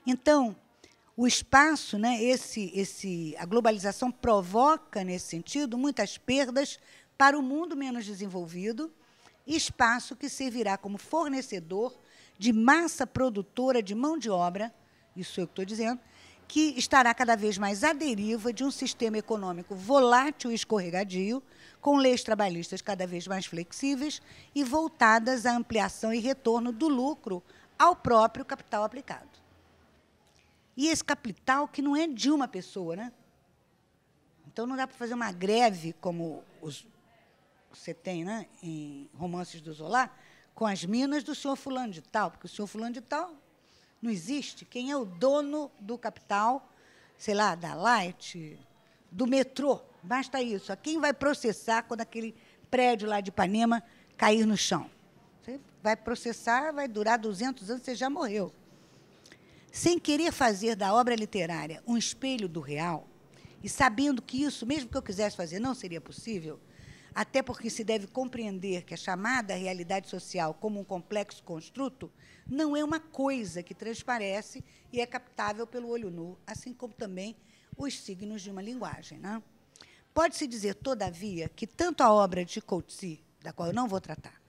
Então, o espaço, né, esse, esse, a globalização provoca, nesse sentido, muitas perdas para o mundo menos desenvolvido, espaço que servirá como fornecedor de massa produtora de mão de obra, isso é o que estou dizendo, que estará cada vez mais à deriva de um sistema econômico volátil e escorregadio, com leis trabalhistas cada vez mais flexíveis e voltadas à ampliação e retorno do lucro ao próprio capital aplicado. E esse capital que não é de uma pessoa, né? Então não dá para fazer uma greve como os, você tem né, em romances do Zola, com as minas do senhor fulano de tal, porque o senhor fulano de tal não existe. Quem é o dono do capital, sei lá, da Light, do metrô? Basta isso. Quem vai processar quando aquele prédio lá de Ipanema cair no chão? Você vai processar, vai durar 200 anos, você já morreu. Sem querer fazer da obra literária um espelho do real, e sabendo que isso, mesmo que eu quisesse fazer, não seria possível, até porque se deve compreender que a chamada realidade social como um complexo construto não é uma coisa que transparece e é captável pelo olho nu, assim como também os signos de uma linguagem. Né? Pode-se dizer, todavia, que tanto a obra de Coetzee, da qual eu não vou tratar,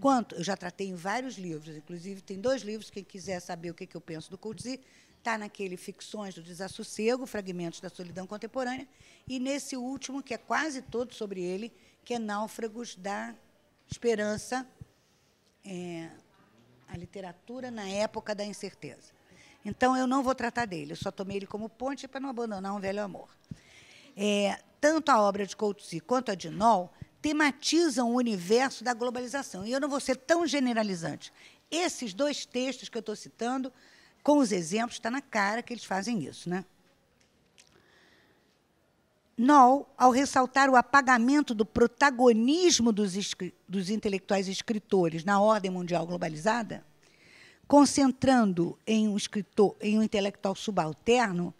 quanto eu já tratei em vários livros, inclusive tem dois livros, quem quiser saber o que eu penso do Coetzee, está naquele Ficções do Desassossego, Fragmentos da Solidão Contemporânea, e nesse último, que é quase todo sobre ele, que é Náufragos da Esperança, é, a literatura na época da incerteza. Então, eu não vou tratar dele, eu só tomei ele como ponte para não abandonar um velho amor. É, tanto a obra de Coetzee quanto a de Noll tematizam o universo da globalização. E eu não vou ser tão generalizante. Esses dois textos que eu estou citando, com os exemplos, está na cara que eles fazem isso. Né? Noll, ao ressaltar o apagamento do protagonismo dos, dos intelectuais escritores na ordem mundial globalizada, concentrando em um escritor, em um intelectual subalterno,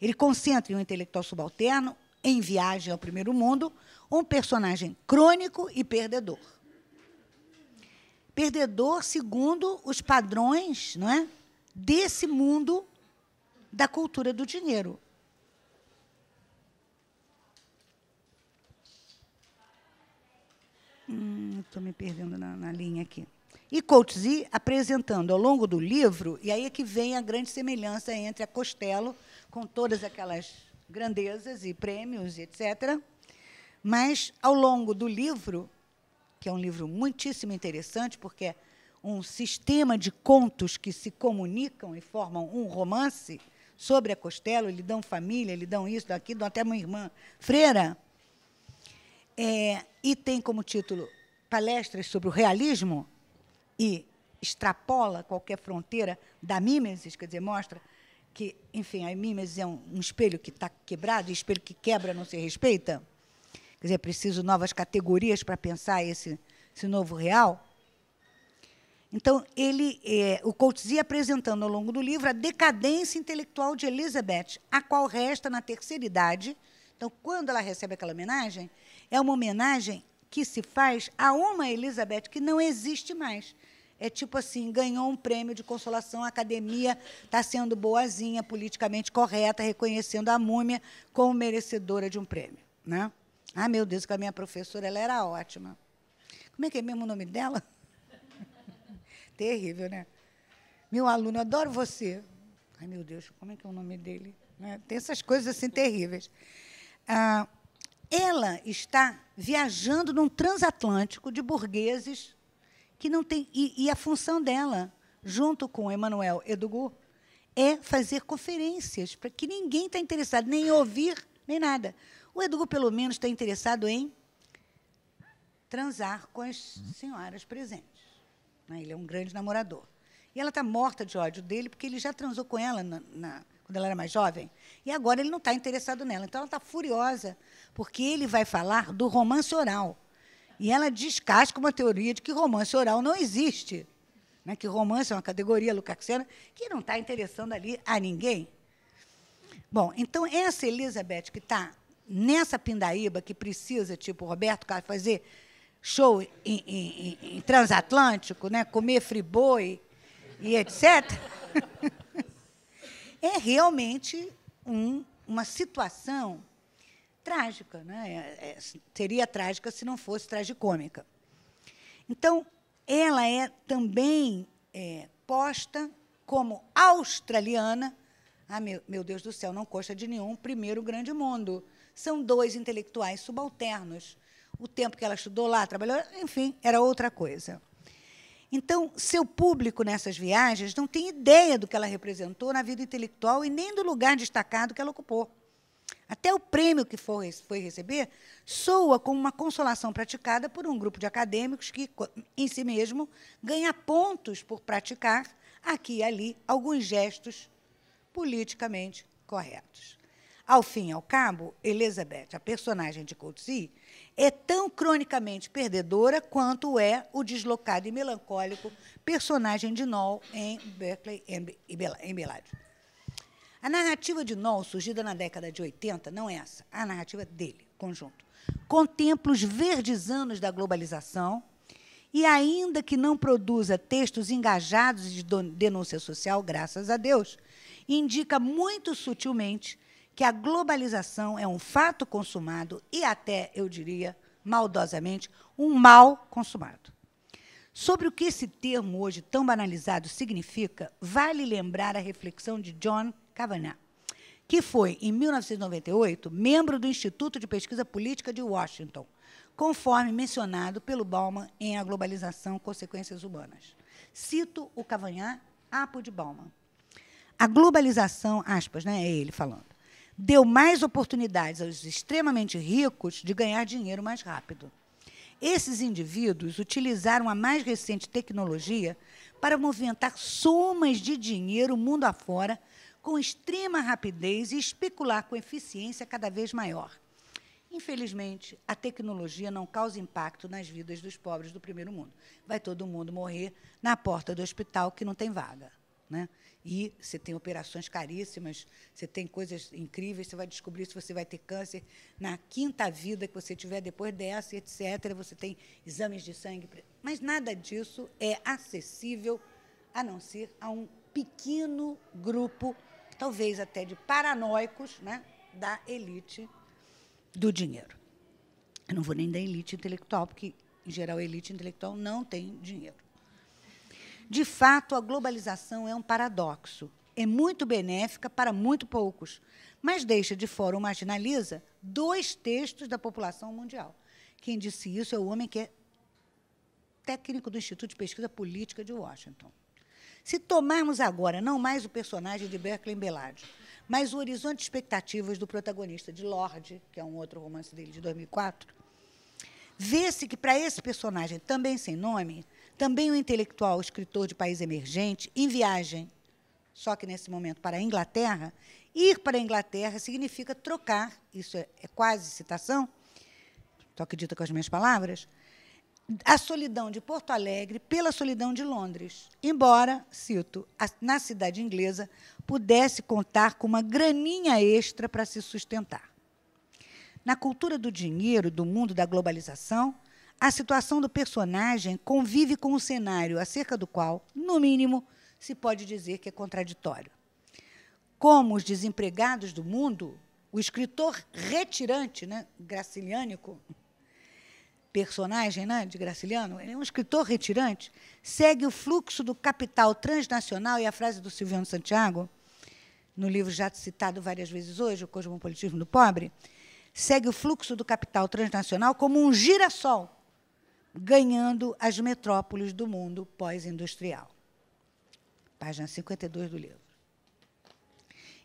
ele concentra em um intelectual subalterno em Viagem ao Primeiro Mundo, um personagem crônico e perdedor. Perdedor segundo os padrões não é, desse mundo da cultura do dinheiro. Estou hum, me perdendo na, na, linha aqui. E Coetzee apresentando ao longo do livro, e aí é que vem a grande semelhança entre a Costello, com todas aquelas grandezas e prêmios, etc. Mas, ao longo do livro, que é um livro muitíssimo interessante, porque é um sistema de contos que se comunicam e formam um romance sobre a Costello, lhe dão família, lhe dão isso, daqui, dão até uma irmã freira, é, e tem como título Palestras sobre o Realismo, e extrapola qualquer fronteira da mimesis, quer dizer, mostra que, enfim, a mimesis é um, espelho que está quebrado, e espelho que quebra não se respeita. Quer dizer, é preciso novas categorias para pensar esse, esse novo real. Então, ele, é, o Coetzee apresentando ao longo do livro a decadência intelectual de Elizabeth, a qual resta na terceira idade. Então, quando ela recebe aquela homenagem, é uma homenagem que se faz a uma Elizabeth que não existe mais. É tipo assim, ganhou um prêmio de consolação, a academia está sendo boazinha, politicamente correta, reconhecendo a múmia como merecedora de um prêmio. Né? Ah, meu Deus, que a minha professora ela era ótima. Como é que é mesmo o nome dela? Terrível, né? Meu aluno, adoro você. Ai, meu Deus, como é que é o nome dele? Né? Tem essas coisas assim terríveis. Ah, ela está viajando num transatlântico de burgueses que não tem. E, e a função dela, junto com Emmanuel Edugu, é fazer conferências, para que ninguém está interessado nem em ouvir, nem nada. O Edugu, pelo menos, está interessado em transar com as senhoras presentes. Né? Ele é um grande namorador. E ela está morta de ódio dele, porque ele já transou com ela na, na, quando ela era mais jovem, e agora ele não está interessado nela. Então ela está furiosa, porque ele vai falar do romance oral. E ela descasca uma teoria de que romance oral não existe. Né? Que romance é uma categoria lucaxiana que não está interessando ali a ninguém. Bom, então essa Elizabeth que está nessa pindaíba que precisa, tipo Roberto Carlos, fazer show em, em, em, transatlântico, né? comer friboi e etc., é realmente um, uma situação trágica. Né? É, é, seria trágica se não fosse tragicômica. Então, ela é também é, posta como australiana. Ah, meu, meu Deus do céu, não consta de nenhum primeiro grande mundo. São dois intelectuais subalternos. O tempo que ela estudou lá, trabalhou, enfim, era outra coisa. Então, seu público nessas viagens não tem ideia do que ela representou na vida intelectual e nem do lugar destacado que ela ocupou. Até o prêmio que foi, foi receber soa como uma consolação praticada por um grupo de acadêmicos que, em si mesmo, ganha pontos por praticar, aqui e ali, alguns gestos politicamente corretos. Ao fim e ao cabo, Elizabeth, a personagem de Coetzee, é tão cronicamente perdedora quanto é o deslocado e melancólico personagem de Noll em Berkeley e Bellagio. A narrativa de Noll, surgida na década de 80, não é essa. A narrativa dele, conjunto. Contempla os verdes anos da globalização e, ainda que não produza textos engajados de denúncia social, graças a Deus, indica muito sutilmente que a globalização é um fato consumado e até, eu diria, maldosamente, um mal consumado. Sobre o que esse termo hoje tão banalizado significa, vale lembrar a reflexão de John Kavanagh, que foi, em 1998, membro do Instituto de Pesquisa Política de Washington, conforme mencionado pelo Bauman em A Globalização, Consequências Humanas. Cito o Cavanagh, Apo de Bauman. A globalização, aspas, né, é ele falando, deu mais oportunidades aos extremamente ricos de ganhar dinheiro mais rápido. Esses indivíduos utilizaram a mais recente tecnologia para movimentar somas de dinheiro mundo afora com extrema rapidez e especular com eficiência cada vez maior. Infelizmente, a tecnologia não causa impacto nas vidas dos pobres do primeiro mundo. Vai todo mundo morrer na porta do hospital que não tem vaga. Né? E você tem operações caríssimas, você tem coisas incríveis, você vai descobrir se você vai ter câncer na quinta vida que você tiver depois dessa, etc. Você tem exames de sangue. Mas nada disso é acessível a não ser a um pequeno grupo, talvez até de paranoicos, né, da elite do dinheiro. Eu não vou nem da elite intelectual, porque, em geral, a elite intelectual não tem dinheiro. De fato, a globalização é um paradoxo. É muito benéfica para muito poucos, mas deixa de fora ou marginaliza dois terços da população mundial. Quem disse isso é o homem que é técnico do Instituto de Pesquisa Política de Washington. Se tomarmos agora não mais o personagem de Berkeley Bellagio, mas o horizonte de expectativas do protagonista de Lorde, que é um outro romance dele de 2004, vê-se que para esse personagem, também sem nome, também um intelectual, escritor de país emergente, em viagem, só que nesse momento para a Inglaterra, ir para a Inglaterra significa trocar, isso é, é quase citação, só que dita com as minhas palavras, a solidão de Porto Alegre pela solidão de Londres, embora, cito, na cidade inglesa pudesse contar com uma graninha extra para se sustentar. Na cultura do dinheiro, do mundo da globalização, a situação do personagem convive com o cenário acerca do qual, no mínimo, se pode dizer que é contraditório. Como os desempregados do mundo, o escritor retirante, né, graciliânico, personagem né, de Graciliano, ele é um escritor retirante, segue o fluxo do capital transnacional, e a frase do Silviano Santiago, no livro já citado várias vezes hoje, O Cosmopolitismo do Pobre, segue o fluxo do capital transnacional como um girassol, ganhando as metrópoles do mundo pós-industrial. Página 52 do livro.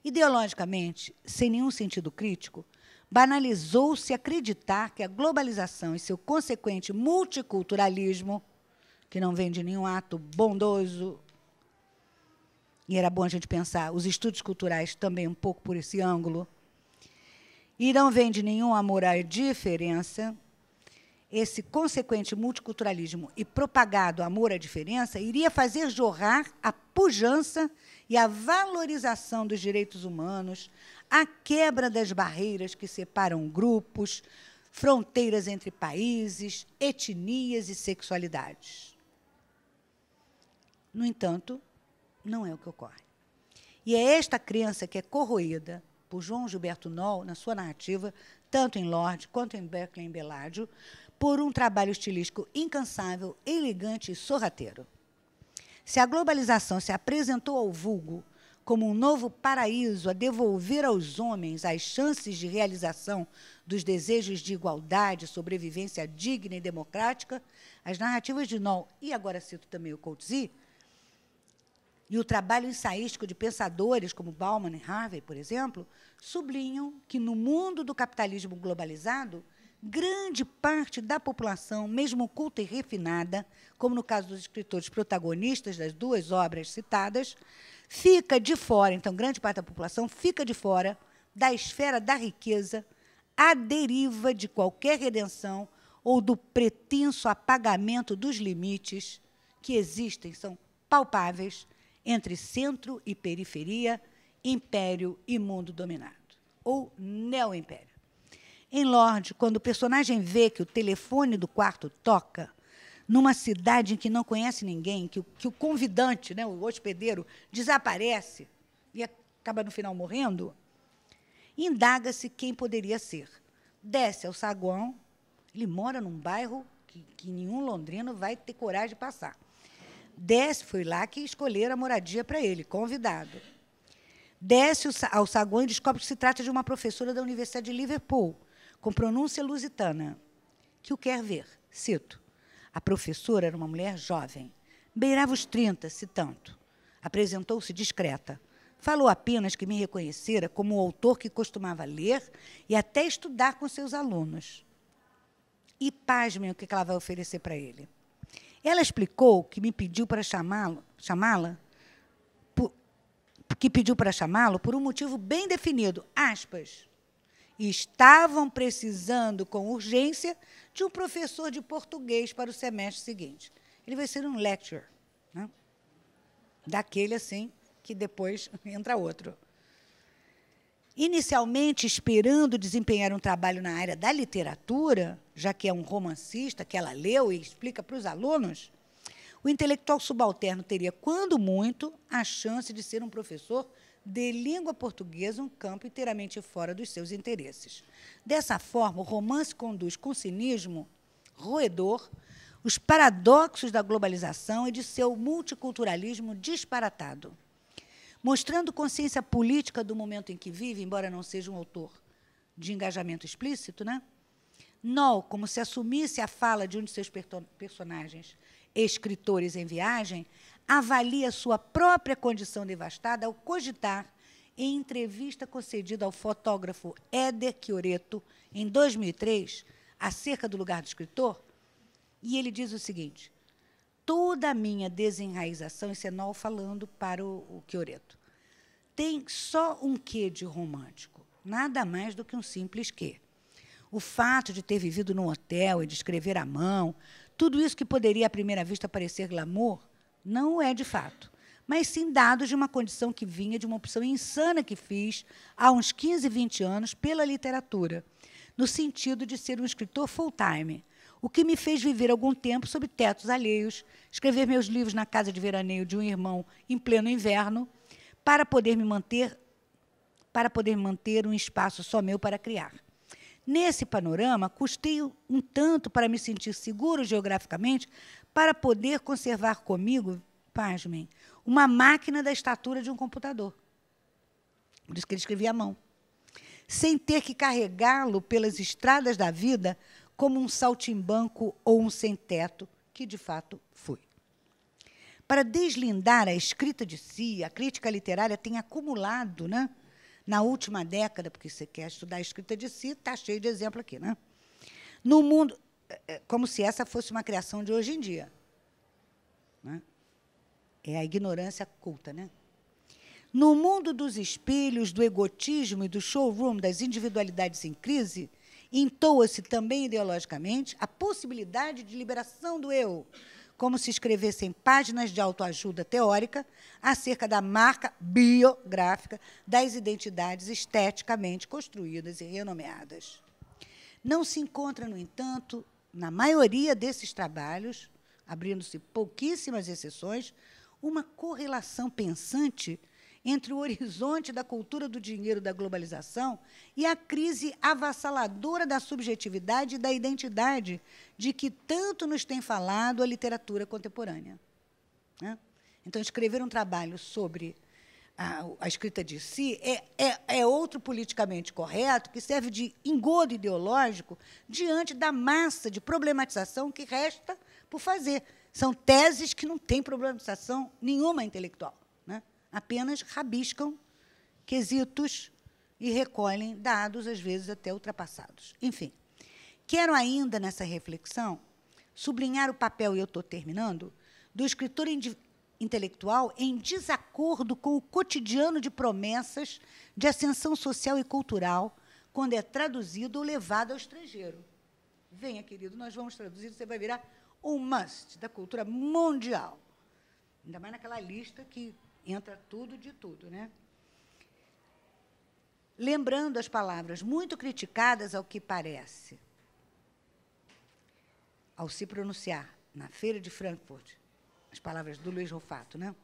Ideologicamente, sem nenhum sentido crítico, banalizou-se acreditar que a globalização e seu consequente multiculturalismo, que não vem de nenhum ato bondoso, e era bom a gente pensar os estudos culturais também um pouco por esse ângulo, e não vem de nenhum amor à diferença, esse consequente multiculturalismo e propagado amor à diferença iria fazer jorrar a pujança e a valorização dos direitos humanos, a quebra das barreiras que separam grupos, fronteiras entre países, etnias e sexualidades. No entanto, não é o que ocorre. E é esta crença que é corroída por João Gilberto Noll, na sua narrativa, tanto em Lorde quanto em Berkeley em Beládio, por um trabalho estilístico incansável, elegante e sorrateiro. Se a globalização se apresentou ao vulgo como um novo paraíso a devolver aos homens as chances de realização dos desejos de igualdade, sobrevivência digna e democrática, as narrativas de Noll, e agora cito também o Coetzee, e o trabalho ensaístico de pensadores como Bauman e Harvey, por exemplo, sublinham que no mundo do capitalismo globalizado, grande parte da população, mesmo culta e refinada, como no caso dos escritores protagonistas das duas obras citadas, fica de fora, então, grande parte da população fica de fora da esfera da riqueza, à deriva de qualquer redenção ou do pretenso apagamento dos limites que existem, são palpáveis, entre centro e periferia, império e mundo dominado, ou neo-império. Em Lorde, quando o personagem vê que o telefone do quarto toca, numa cidade em que não conhece ninguém, que, que o convidante, né, o hospedeiro, desaparece e acaba no final morrendo, indaga-se quem poderia ser. Desce ao saguão, ele mora num bairro que, que nenhum londrino vai ter coragem de passar. Desce, foi lá que escolheram a moradia para ele, convidado. Desce ao saguão e descobre que se trata de uma professora da Universidade de Liverpool, com pronúncia lusitana, que o quer ver. Cito. A professora era uma mulher jovem, beirava os 30, se tanto. Apresentou-se discreta. Falou apenas que me reconhecera como o autor que costumava ler e até estudar com seus alunos. E pasmem o que ela vai oferecer para ele. Ela explicou que me pediu para chamá-lo, chamá-la, que pediu para chamá-lo por um motivo bem definido, aspas. Estavam precisando com urgência de um professor de português para o semestre seguinte. Ele vai ser um lecturer, né? daquele assim que depois entra outro. Inicialmente, esperando desempenhar um trabalho na área da literatura, já que é um romancista que ela leu e explica para os alunos, o intelectual subalterno teria, quando muito, a chance de ser um professor de língua portuguesa, um campo inteiramente fora dos seus interesses. Dessa forma, o romance conduz com cinismo roedor os paradoxos da globalização e de seu multiculturalismo disparatado. Mostrando consciência política do momento em que vive, embora não seja um autor de engajamento explícito, né? Noll, como se assumisse a fala de um de seus personagens escritores em viagem, avalia sua própria condição devastada ao cogitar, em entrevista concedida ao fotógrafo Éder Chioreto, em 2003, acerca do lugar do escritor, e ele diz o seguinte: toda a minha desenraização, isso é Nol falando para o, o Chioreto, tem só um quê de romântico, nada mais do que um simples quê. O fato de ter vivido num hotel e de escrever à mão, tudo isso que poderia, à primeira vista, parecer glamour, não é de fato, mas sim dados de uma condição que vinha de uma opção insana que fiz há uns 15, 20 anos pela literatura, no sentido de ser um escritor full-time, o que me fez viver algum tempo sob tetos alheios, escrever meus livros na casa de veraneio de um irmão em pleno inverno, para poder me manter para poder manter um espaço só meu para criar. Nesse panorama, custei um tanto para me sentir seguro geograficamente, para poder conservar comigo, pasmem, uma máquina da estatura de um computador. Por isso que ele escrevia à mão. Sem ter que carregá-lo pelas estradas da vida como um saltimbanco ou um sem-teto, que de fato fui. Para deslindar a escrita de si, a crítica literária tem acumulado, né? na última década, porque você quer estudar a escrita de si, está cheio de exemplo aqui. Né? No mundo, como se essa fosse uma criação de hoje em dia. Né? É a ignorância culta. Né? No mundo dos espelhos, do egotismo e do showroom, das individualidades em crise, entoa-se também ideologicamente a possibilidade de liberação do eu, como se escrevessem páginas de autoajuda teórica acerca da marca biográfica das identidades esteticamente construídas e renomeadas. Não se encontra, no entanto, na maioria desses trabalhos, abrindo-se pouquíssimas exceções, uma correlação pensante entre o horizonte da cultura do dinheiro da globalização e a crise avassaladora da subjetividade e da identidade de que tanto nos tem falado a literatura contemporânea. Né? Então, escrever um trabalho sobre a, a escrita de si é, é, é, outro politicamente correto que serve de engodo ideológico diante da massa de problematização que resta por fazer. São teses que não têm problematização nenhuma intelectual apenas rabiscam quesitos e recolhem dados, às vezes até ultrapassados. Enfim, quero ainda, nessa reflexão, sublinhar o papel, e eu estou terminando, do escritor intelectual em desacordo com o cotidiano de promessas de ascensão social e cultural quando é traduzido ou levado ao estrangeiro. Venha, querido, nós vamos traduzir, você vai virar um must da cultura mundial. Ainda mais naquela lista que entra tudo de tudo, né? Lembrando as palavras muito criticadas ao que parece, ao se pronunciar na feira de Frankfurt, as palavras do Luiz Rufato, né?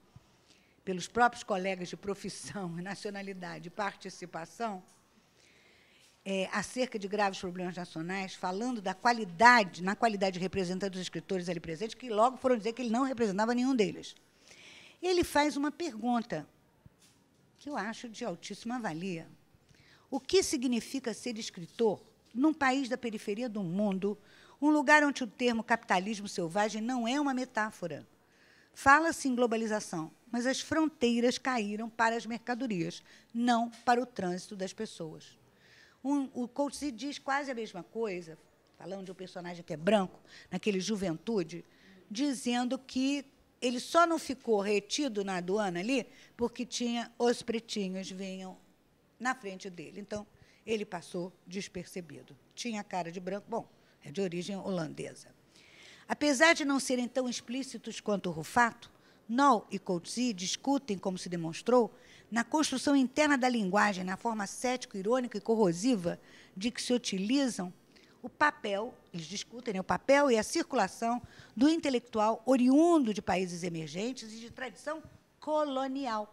Pelos próprios colegas de profissão, nacionalidade e participação, é, acerca de graves problemas nacionais, falando da qualidade, na qualidade de representante dos escritores ali presentes, que logo foram dizer que ele não representava nenhum deles ele faz uma pergunta que eu acho de altíssima valia. O que significa ser escritor num país da periferia do mundo, um lugar onde o termo capitalismo selvagem não é uma metáfora? Fala-se em globalização, mas as fronteiras caíram para as mercadorias, não para o trânsito das pessoas. Um, o Coetzee diz quase a mesma coisa, falando de um personagem que é branco, naquele Juventude, dizendo que ele só não ficou retido na aduana ali porque tinha os pretinhos vinham na frente dele. Então, ele passou despercebido. Tinha cara de branco, bom, é de origem holandesa. Apesar de não serem tão explícitos quanto o Rufato, Noll e Coetzee discutem, como se demonstrou, na construção interna da linguagem, na forma cético, irônica e corrosiva de que se utilizam o papel, eles discutem né, o papel e a circulação do intelectual oriundo de países emergentes e de tradição colonial,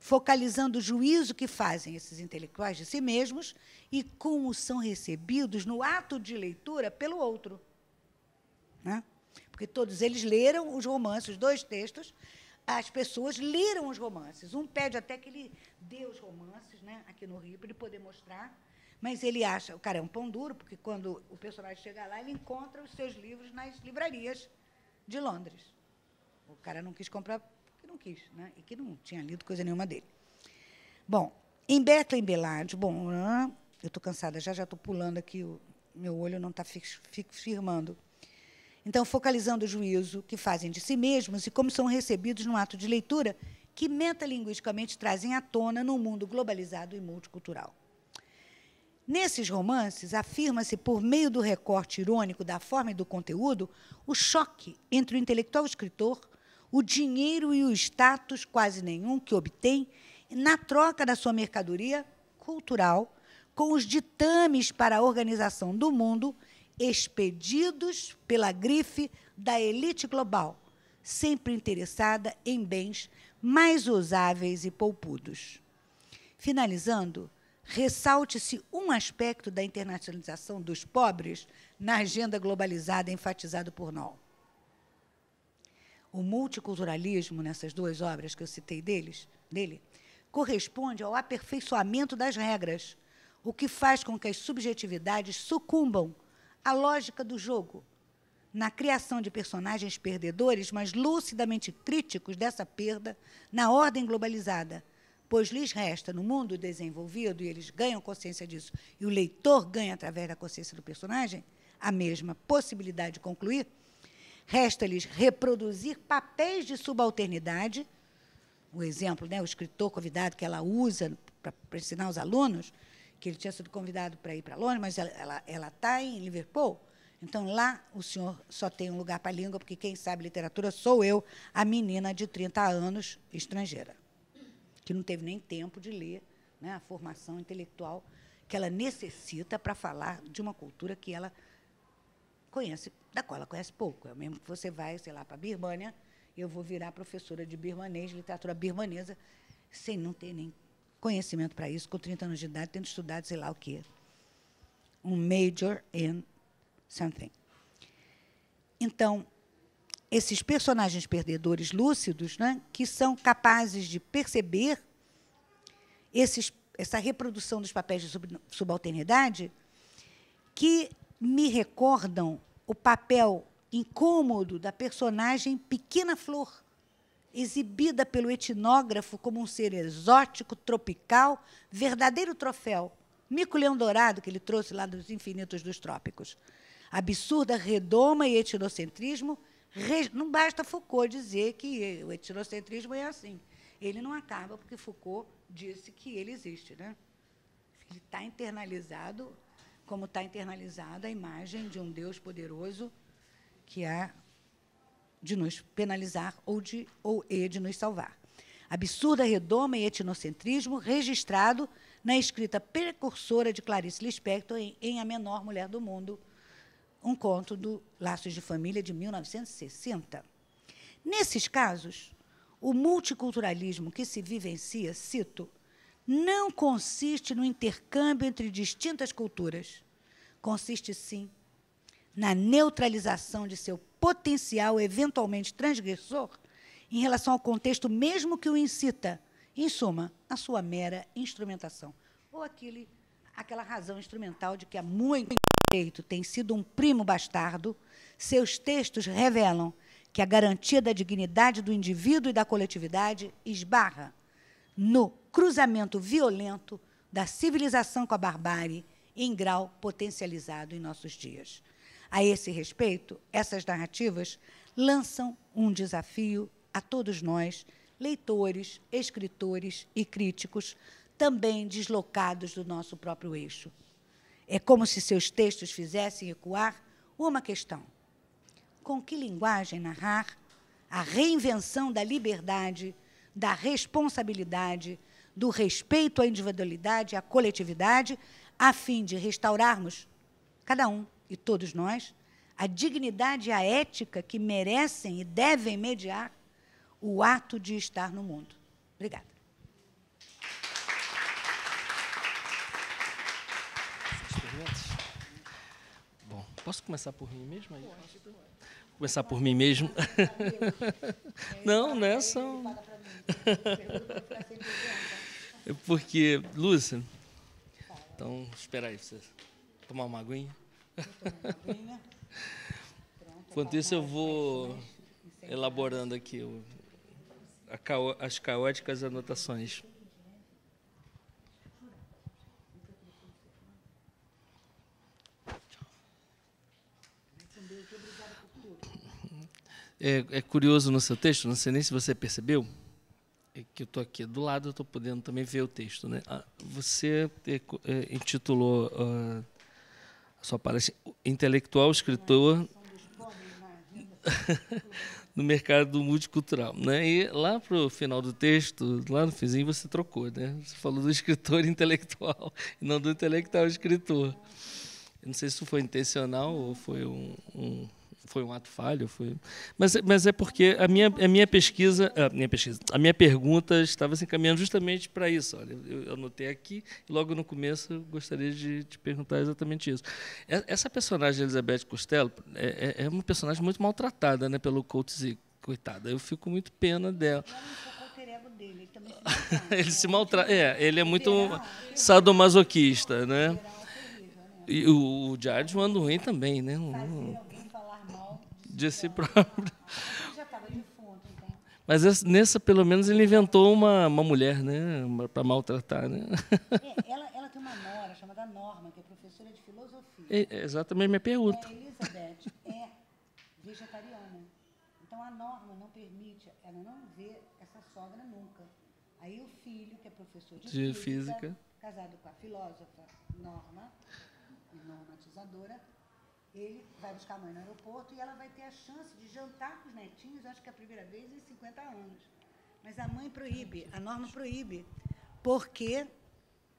focalizando o juízo que fazem esses intelectuais de si mesmos e como são recebidos no ato de leitura pelo outro. Né? Porque todos eles leram os romances, os dois textos, as pessoas leram os romances. Um pede até que ele dê os romances né, aqui no Rio, para ele poder mostrar. Mas ele acha, o cara é um pão duro, porque quando o personagem chega lá, ele encontra os seus livros nas livrarias de Londres. O cara não quis comprar porque não quis, né? e que não tinha lido coisa nenhuma dele. Bom, em Bethlehem Belade, bom, eu estou cansada, já já estou pulando aqui, o meu olho não está firmando. Então, focalizando o juízo que fazem de si mesmos e como são recebidos no ato de leitura que metalinguisticamente trazem à tona num mundo globalizado e multicultural. Nesses romances, afirma-se, por meio do recorte irônico da forma e do conteúdo, o choque entre o intelectual escritor, o dinheiro e o status quase nenhum que obtém na troca da sua mercadoria cultural com os ditames para a organização do mundo expedidos pela grife da elite global, sempre interessada em bens mais usáveis e poupudos. Finalizando, ressalte-se um aspecto da internacionalização dos pobres na agenda globalizada enfatizado por Noll. O multiculturalismo, nessas duas obras que eu citei deles, dele, corresponde ao aperfeiçoamento das regras, o que faz com que as subjetividades sucumbam a lógica do jogo, na criação de personagens perdedores, mas lucidamente críticos dessa perda na ordem globalizada, pois lhes resta, no mundo desenvolvido, e eles ganham consciência disso, e o leitor ganha através da consciência do personagem, a mesma possibilidade de concluir, resta-lhes reproduzir papéis de subalternidade, o exemplo, né, o escritor convidado que ela usa para ensinar os alunos, que ele tinha sido convidado para ir para Londres, mas ela está em Liverpool. Então, lá o senhor só tem um lugar para a língua, porque quem sabe literatura sou eu, a menina de 30 anos, estrangeira, que não teve nem tempo de ler né, a formação intelectual que ela necessita para falar de uma cultura que ela conhece, da qual ela conhece pouco. É mesmo que você vai, sei lá, para a Birmânia, eu vou virar professora de birmanês, literatura birmanesa, sem não ter nem conhecimento para isso, com 30 anos de idade, tendo estudado sei lá o quê. Um major in something. Então, esses personagens perdedores lúcidos, né, que são capazes de perceber esses, essa reprodução dos papéis de sub, subalternidade, que me recordam o papel incômodo da personagem Pequena Flor, exibida pelo etnógrafo como um ser exótico, tropical, verdadeiro troféu. Mico-leão dourado que ele trouxe lá dos infinitos dos trópicos. Absurda redoma e etnocentrismo. Não basta Foucault dizer que o etnocentrismo é assim. Ele não acaba porque Foucault disse que ele existe. Né? Ele está internalizado, como está internalizada a imagem de um Deus poderoso que é de nos penalizar ou de, ou e de nos salvar. Absurda redoma e etnocentrismo registrado na escrita precursora de Clarice Lispector em, em A Menor Mulher do Mundo, um conto do Laços de Família de 1960. Nesses casos, o multiculturalismo que se vivencia, cito, não consiste no intercâmbio entre distintas culturas. Consiste, sim, na neutralização de seu potencial eventualmente transgressor em relação ao contexto mesmo que o incita, em suma, a sua mera instrumentação, ou aquele, aquela razão instrumental de que há muito tempo tem sido um primo bastardo, seus textos revelam que a garantia da dignidade do indivíduo e da coletividade esbarra no cruzamento violento da civilização com a barbárie em grau potencializado em nossos dias. A esse respeito, essas narrativas lançam um desafio a todos nós, leitores, escritores e críticos, também deslocados do nosso próprio eixo. É como se seus textos fizessem ecoar uma questão: com que linguagem narrar a reinvenção da liberdade, da responsabilidade, do respeito à individualidade e à coletividade, a fim de restaurarmos, cada um e todos nós, a dignidade e a ética que merecem e devem mediar o ato de estar no mundo. Obrigada. Bom, posso começar por mim mesmo? Aí? Começar por mim mesmo? Não, nessa. É porque, Lúcia, então, espera aí, você tomar uma aguinha. Enquanto isso, eu vou elaborando aqui o, as caóticas anotações. É, é, curioso no seu texto, não sei nem se você percebeu, é que eu estou aqui do lado, eu estou podendo também ver o texto. Né? Ah, você é, é, intitulou uh, a sua palestra Intelectual, Escritor no mercado multicultural. Né? E lá para o final do texto, lá no finzinho, você trocou. Né? Você falou do escritor intelectual e não do intelectual escritor. Eu não sei se foi intencional ou foi um, um foi um ato falho, foi. Mas, mas é porque a minha, a minha pesquisa, a minha pesquisa, a minha pergunta estava se encaminhando justamente para isso. Olha, eu, eu anotei aqui e logo no começo eu gostaria de te perguntar exatamente isso. Essa personagem Elizabeth Costello é, é, é uma personagem muito maltratada, né, pelo Coates coitada. Eu fico muito pena dela. ele se maltrata. É, ele é muito sadomasoquista, né? E o, o George ruim também, né? De si próprio. Já estava defunto, então. Mas nessa, pelo menos, ele inventou uma, uma mulher, né? Para maltratar, né? É, ela, ela tem uma nora chamada Norma, que é professora de filosofia. É, é exatamente minha pergunta. A Elizabeth é vegetariana. Então, a Norma não permite, ela não vê essa sogra nunca. Aí o filho, que é professor de, de física, física, casado com a filósofa Norma, normatizadora, ele vai buscar a mãe no aeroporto e ela vai ter a chance de jantar com os netinhos, acho que é a primeira vez em 50 anos. Mas a mãe proíbe, a norma proíbe, porque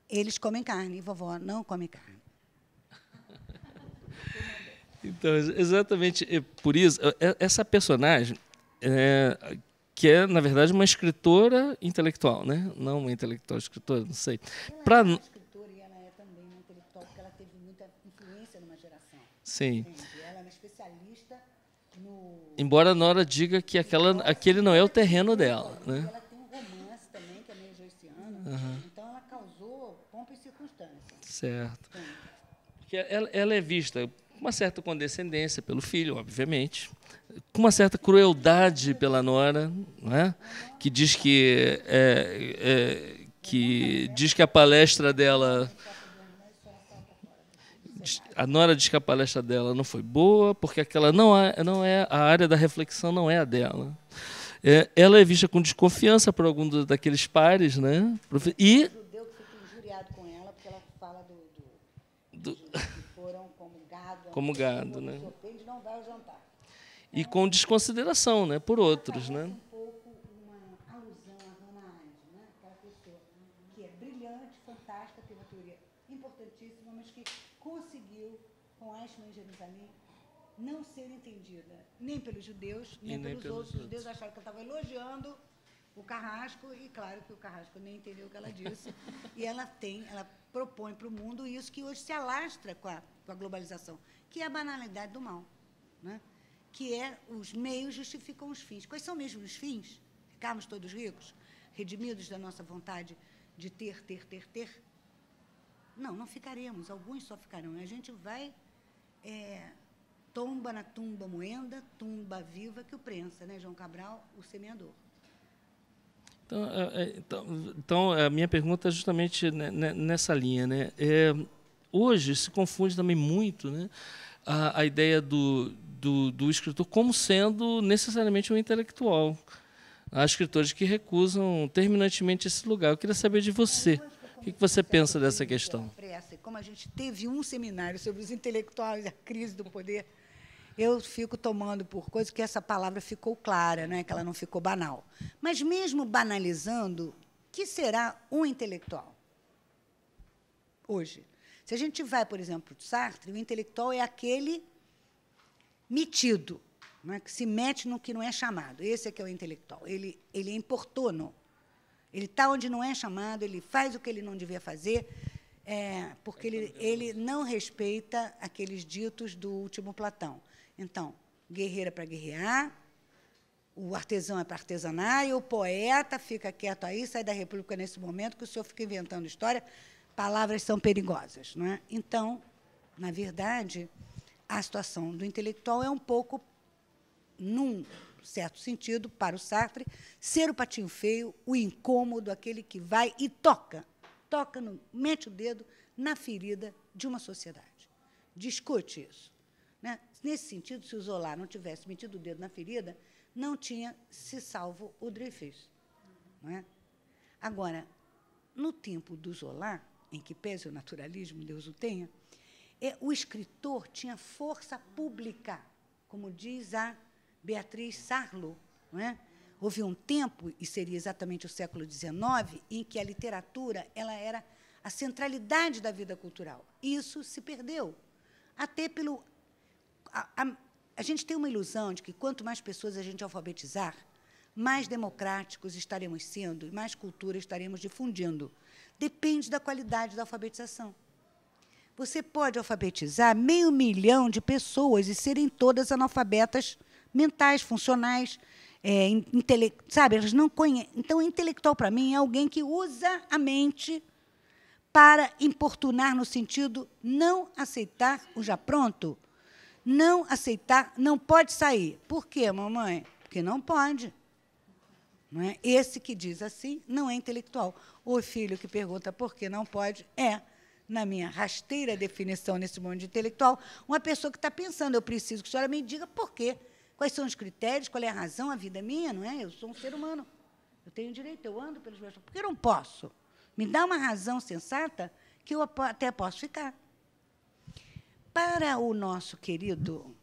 eles comem carne e vovó não come carne. Então, exatamente é por isso, é, essa personagem, é, que é, na verdade, uma escritora intelectual, né? não uma intelectual escritora, não sei. Para Sim. Ela é especialista no. Embora a Nora diga que aquela, aquele não é o terreno dela. Né? Ela tem um romance também, que é meio joiciano. Uhum. Então ela causou pompa e circunstância. Certo. Porque ela, ela é vista com uma certa condescendência pelo filho, obviamente, com uma certa crueldade pela Nora, não é? que diz que, é, é, que diz que a palestra dela a Nora diz que a palestra dela não foi boa, porque aquela não é, não é a área da reflexão não é a dela. É, ela é vista com desconfiança por algum do, daqueles pares, né? E o judeu que fica injuriado com ela porque ela fala do, foram como gado, como gado, né? E com desconsideração, né, por outros, né? Não ser entendida nem pelos judeus, nem, nem pelos, pelos, outros. Os judeus acharam que ela estava elogiando o Carrasco, e claro que o Carrasco nem entendeu o que ela disse. e ela tem, ela propõe para o mundo isso que hoje se alastra com a, com a globalização, que é a banalidade do mal. Né? Que é os meios justificam os fins. Quais são mesmo os fins? Ficarmos todos ricos, redimidos da nossa vontade de ter, ter, ter, ter? Não, não ficaremos. Alguns só ficarão. A gente vai é, tomba na tumba moenda, tumba viva que o prensa, né, João Cabral, o semeador. Então, é, é, então, então a minha pergunta é justamente nessa linha, né? É, hoje se confunde também muito, né, a, a ideia do, do, do, escritor como sendo necessariamente um intelectual. Há escritores que recusam terminantemente esse lugar. Eu queria saber de você. que, que você pensa dessa questão? Como a gente teve um seminário sobre os intelectuais e a crise do poder, eu fico tomando por coisa que essa palavra ficou clara, né? que ela não ficou banal. Mas, mesmo banalizando, que será um intelectual? Hoje. Se a gente vai, por exemplo, para Sartre, o intelectual é aquele metido, né? que se mete no que não é chamado. Esse é que é o intelectual. Ele, ele é importuno. Ele está onde não é chamado, ele faz o que ele não devia fazer, é, porque ele, ele não respeita aqueles ditos do último Platão. Então, guerreira para guerrear, o artesão é para artesanar, e o poeta fica quieto aí, sai da República nesse momento, que o senhor fica inventando história, palavras são perigosas. Não é? Então, na verdade, a situação do intelectual é um pouco, num certo sentido, para o Sartre, ser o patinho feio, o incômodo, aquele que vai e toca, toca, no, mete o dedo na ferida de uma sociedade. Discute isso. Nesse sentido, se o Zola não tivesse metido o dedo na ferida, não tinha se salvo o Dreyfus. Não é? Agora, no tempo do Zola, em que pese o naturalismo, Deus o tenha, é, o escritor tinha força pública, como diz a Beatriz Sarlo. Não é? Houve um tempo, e seria exatamente o século XIX, em que a literatura ela era a centralidade da vida cultural. Isso se perdeu, até pelo. A, a, a gente tem uma ilusão de que quanto mais pessoas a gente alfabetizar, mais democráticos estaremos sendo e mais cultura estaremos difundindo. Depende da qualidade da alfabetização. Você pode alfabetizar meio milhão de pessoas e serem todas analfabetas mentais, funcionais, é, sabe? Elas não conhecem. Então, intelectual para mim é alguém que usa a mente para importunar no sentido não aceitar o já pronto, não aceitar, não pode sair. Por quê, mamãe? Porque não pode. Não é? Esse que diz assim não é intelectual. O filho que pergunta por que não pode é, na minha rasteira definição nesse mundo de intelectual, uma pessoa que está pensando, eu preciso que a senhora me diga por quê. Quais são os critérios, qual é a razão, a vida é minha, não é? Eu sou um ser humano. Eu tenho direito, eu ando pelos meus. Por que eu não posso? Me dá uma razão sensata que eu até posso ficar. Para o nosso querido,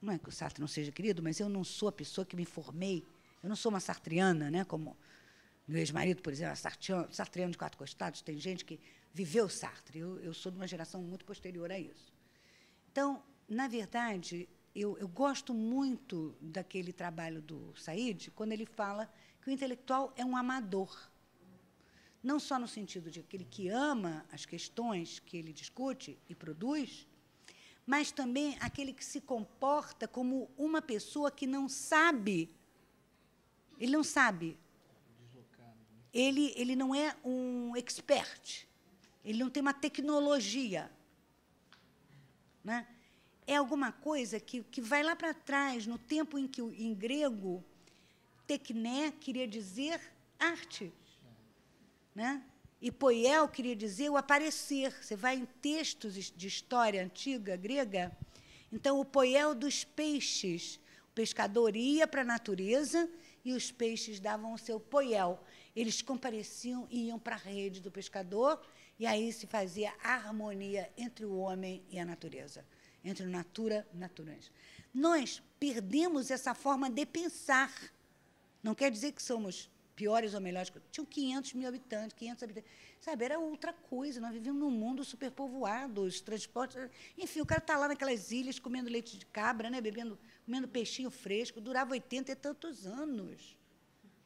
não é que o Sartre não seja querido, mas eu não sou a pessoa que me formei, eu não sou uma sartriana, né, como meu ex-marido, por exemplo, é sartriano, sartriano de quatro costados, tem gente que viveu Sartre, eu, eu sou de uma geração muito posterior a isso. Então, na verdade, eu, eu, gosto muito daquele trabalho do Said, quando ele fala que o intelectual é um amador. Não só no sentido de aquele que ama as questões que ele discute e produz, mas também aquele que se comporta como uma pessoa que não sabe. Ele não sabe. Ele, ele não é um expert. Ele não tem uma tecnologia. Né? É alguma coisa que, que vai lá para trás, no tempo em que, em grego, tecné queria dizer arte. Né? E poiel queria dizer o aparecer. Você vai em textos de história antiga grega. Então, o poiel dos peixes. O pescador ia para a natureza e os peixes davam o seu poiel. Eles compareciam e iam para a rede do pescador, e aí se fazia harmonia entre o homem e a natureza, entre natura e natureza. Nós perdemos essa forma de pensar. Não quer dizer que somos piores ou melhores. Tinham 500 mil habitantes, 500 habitantes. Sabe, era outra coisa. Nós vivíamos num mundo superpovoado, os transportes. Enfim, o cara está lá naquelas ilhas comendo leite de cabra, né, bebendo, comendo peixinho fresco, durava 80 e tantos anos.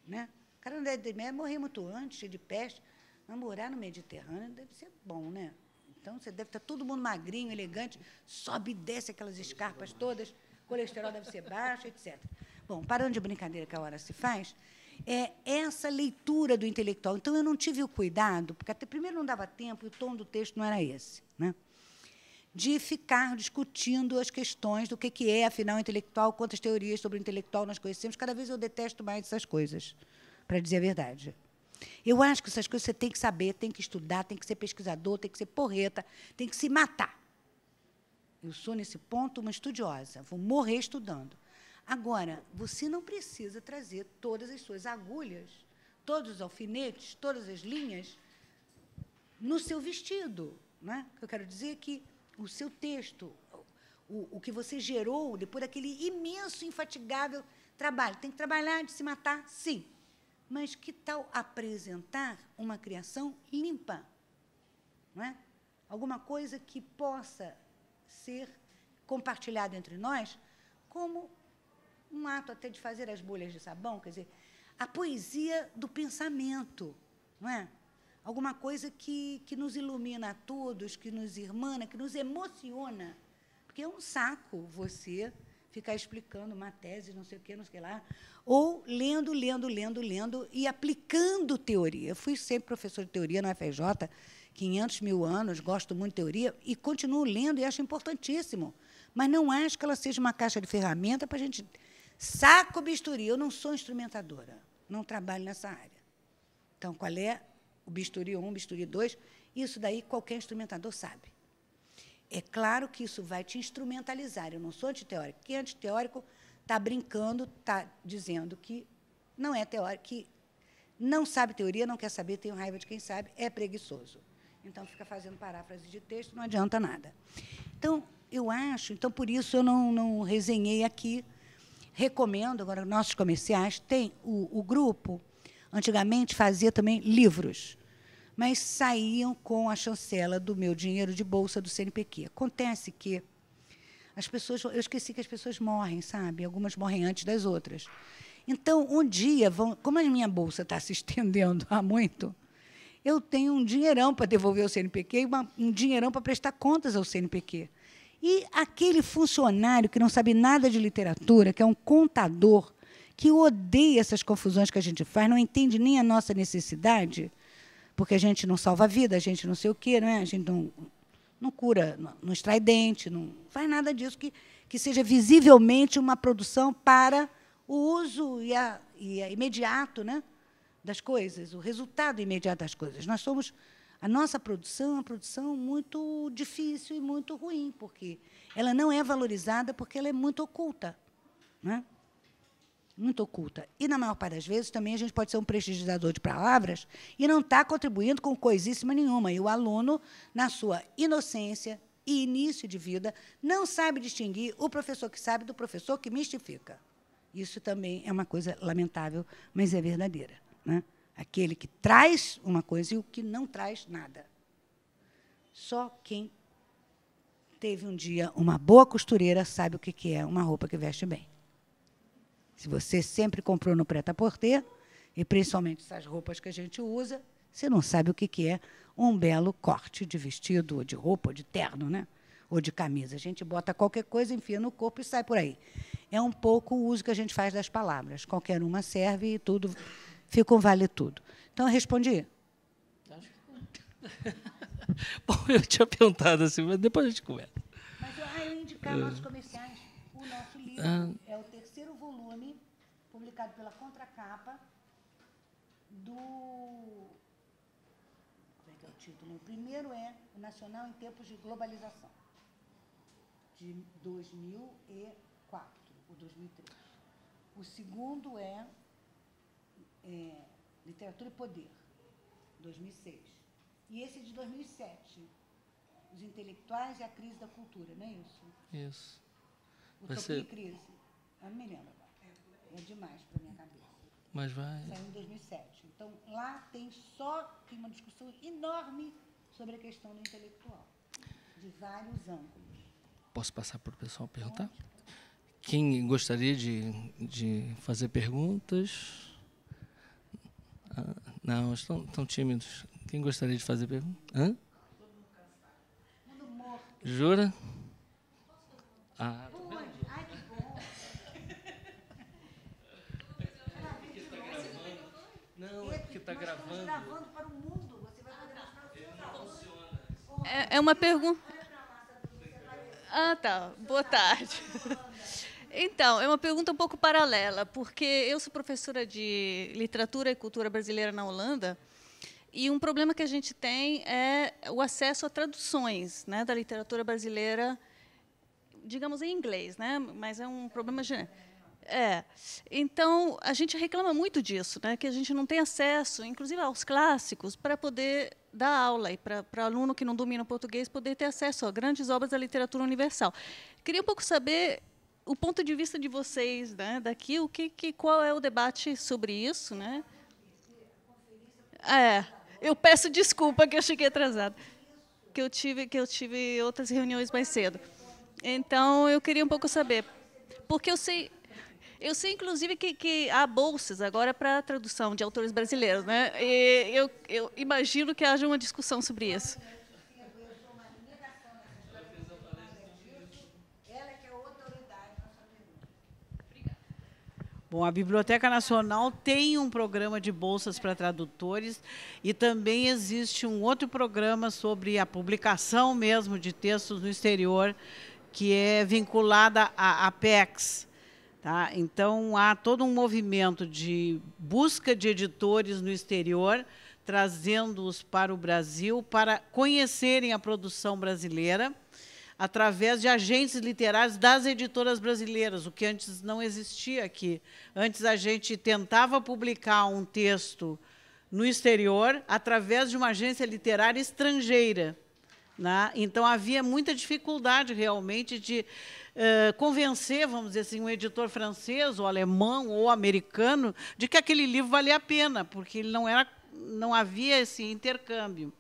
Né? O cara não deve morrer muito antes, de peste. Mas morar no Mediterrâneo deve ser bom, né? Então, você deve estar todo mundo magrinho, elegante, sobe e desce aquelas escarpas todas, colesterol deve ser baixo, etc. Bom, parando de brincadeira que a hora se faz, é essa leitura do intelectual. Então, eu não tive o cuidado, porque até primeiro não dava tempo e o tom do texto não era esse, né? de ficar discutindo as questões do que é, afinal, intelectual, quantas teorias sobre o intelectual nós conhecemos. Cada vez eu detesto mais essas coisas, para dizer a verdade. Eu acho que essas coisas você tem que saber, tem que estudar, tem que ser pesquisador, tem que ser porreta, tem que se matar. Eu sou, nesse ponto, uma estudiosa, vou morrer estudando. Agora, você não precisa trazer todas as suas agulhas, todos os alfinetes, todas as linhas no seu vestido. Né? Eu quero dizer que o seu texto, o, o que você gerou depois daquele imenso, infatigável trabalho. Tem que trabalhar de se matar, sim. Mas que tal apresentar uma criação limpa? Não é? Alguma coisa que possa ser compartilhada entre nós como um ato até de fazer as bolhas de sabão, quer dizer, a poesia do pensamento, não é? Alguma coisa que, que nos ilumina a todos, que nos irmana, que nos emociona. Porque é um saco você ficar explicando uma tese, não sei o quê, não sei o que lá, ou lendo, lendo, lendo, lendo e aplicando teoria. Eu fui sempre professor de teoria na FJ, 500 mil anos, gosto muito de teoria, e continuo lendo e acho importantíssimo. Mas não acho que ela seja uma caixa de ferramenta para a gente Saco bisturi. Eu não sou instrumentadora, não trabalho nessa área. Então, qual é o bisturi 1, bisturi 2? Isso daí qualquer instrumentador sabe. É claro que isso vai te instrumentalizar. Eu não sou antiteórico. Quem é antiteórico está brincando, está dizendo que não é teórico, que não sabe teoria, não quer saber, tem raiva de quem sabe, é preguiçoso. Então, fica fazendo paráfrase de texto, não adianta nada. Então, eu acho, então, por isso eu não, não resenhei aqui recomendo, agora, nossos comerciais, tem o, o grupo, antigamente fazia também livros, mas saíam com a chancela do meu dinheiro de bolsa do CNPq. Acontece que as pessoas, eu esqueci que as pessoas morrem, sabe? Algumas morrem antes das outras. Então, um dia, vão, como a minha bolsa está se estendendo há muito, eu tenho um dinheirão para devolver ao CNPq e uma, um dinheirão para prestar contas ao CNPq. E aquele funcionário que não sabe nada de literatura, que é um contador, que odeia essas confusões que a gente faz, não entende nem a nossa necessidade, porque a gente não salva a vida, a gente não sei o quê, não é? a gente não, não cura, não, não extrai dente, não faz nada disso que, que seja visivelmente uma produção para o uso e a, e a imediato né, das coisas, o resultado imediato das coisas. Nós somos a nossa produção é uma produção muito difícil e muito ruim, porque ela não é valorizada porque ela é muito oculta. Né? Muito oculta. E, na maior parte das vezes, também a gente pode ser um prestigiador de palavras e não está contribuindo com coisíssima nenhuma. E o aluno, na sua inocência e início de vida, não sabe distinguir o professor que sabe do professor que mistifica. Isso também é uma coisa lamentável, mas é verdadeira. Né? Aquele que traz uma coisa e o que não traz nada. Só quem teve um dia uma boa costureira sabe o que é uma roupa que veste bem. Se você sempre comprou no preta-porter, e principalmente essas roupas que a gente usa, você não sabe o que é um belo corte de vestido, ou de roupa, ou de terno, né? ou de camisa. A gente bota qualquer coisa, enfia no corpo e sai por aí. É um pouco o uso que a gente faz das palavras. Qualquer uma serve e tudo fica um vale tudo. Então, eu respondi. Bom, eu tinha perguntado assim, mas depois a gente conversa. Mas eu, ah, eu indicar nossos comerciais. O nosso livro ah. é o terceiro volume, publicado pela Contracapa, do. Como é que é o título? O primeiro é O Nacional em Tempos de Globalização, de 2004, ou 2003. O segundo é é, Literatura e Poder, 2006. E esse de 2007, Os Intelectuais e a Crise da Cultura, não é isso? Isso. Utopia ser... e Crise. Eu não me lembro agora. É demais para minha cabeça. Mas vai. Saiu em 2007. Então, lá tem só tem uma discussão enorme sobre a questão do intelectual, de vários ângulos. Posso passar para o pessoal perguntar? Quem gostaria de, de fazer perguntas? Ah, não, estão, estão tímidos. Quem gostaria de fazer pergunta? Hã? Jura? Ah, Ai, que bom. Não, é porque está gravando. gravando para o mundo. Você vai poder mostrar os seus É, é uma pergunta. Ah, tá. Boa tarde. Então, é uma pergunta um pouco paralela, porque eu sou professora de literatura e cultura brasileira na Holanda, e um problema que a gente tem é o acesso a traduções né, da literatura brasileira, digamos em inglês, né, mas é um problema genérico. É. Então, a gente reclama muito disso, né? que a gente não tem acesso, inclusive aos clássicos, para poder dar aula e para aluno que não domina o português poder ter acesso a grandes obras da literatura universal. Queria um pouco saber o ponto de vista de vocês né, daqui, o que, que, qual é o debate sobre isso. Né? É, eu peço desculpa que eu cheguei atrasada, que eu tive, que eu tive outras reuniões mais cedo. Então, eu queria um pouco saber, porque eu sei, eu sei, inclusive, que, que há bolsas agora para tradução de autores brasileiros. Né? E eu, eu imagino que haja uma discussão sobre isso. Bom, a Biblioteca Nacional tem um programa de bolsas para tradutores e também existe um outro programa sobre a publicação mesmo de textos no exterior, que é vinculada à Apex. Tá? Então, há todo um movimento de busca de editores no exterior, trazendo-os para o Brasil para conhecerem a produção brasileira através de agentes literários das editoras brasileiras, o que antes não existia aqui. Antes a gente tentava publicar um texto no exterior através de uma agência literária estrangeira. Né? Então havia muita dificuldade realmente de uh, convencer, vamos dizer assim, um editor francês, ou alemão, ou americano, de que aquele livro valia a pena, porque ele não, era, não havia esse intercâmbio.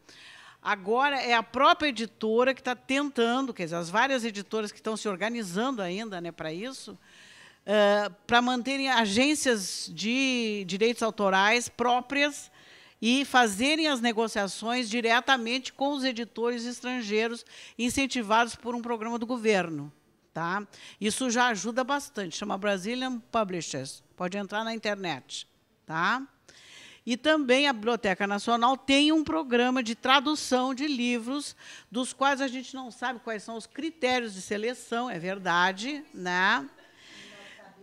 Agora é a própria editora que está tentando, quer dizer, as várias editoras que estão se organizando ainda né, para isso, uh, para manterem agências de direitos autorais próprias e fazerem as negociações diretamente com os editores estrangeiros, incentivados por um programa do governo. Tá? Isso já ajuda bastante, chama Brazilian Publishers, pode entrar na internet. Tá? E também a Biblioteca Nacional tem um programa de tradução de livros, dos quais a gente não sabe quais são os critérios de seleção, é verdade, né?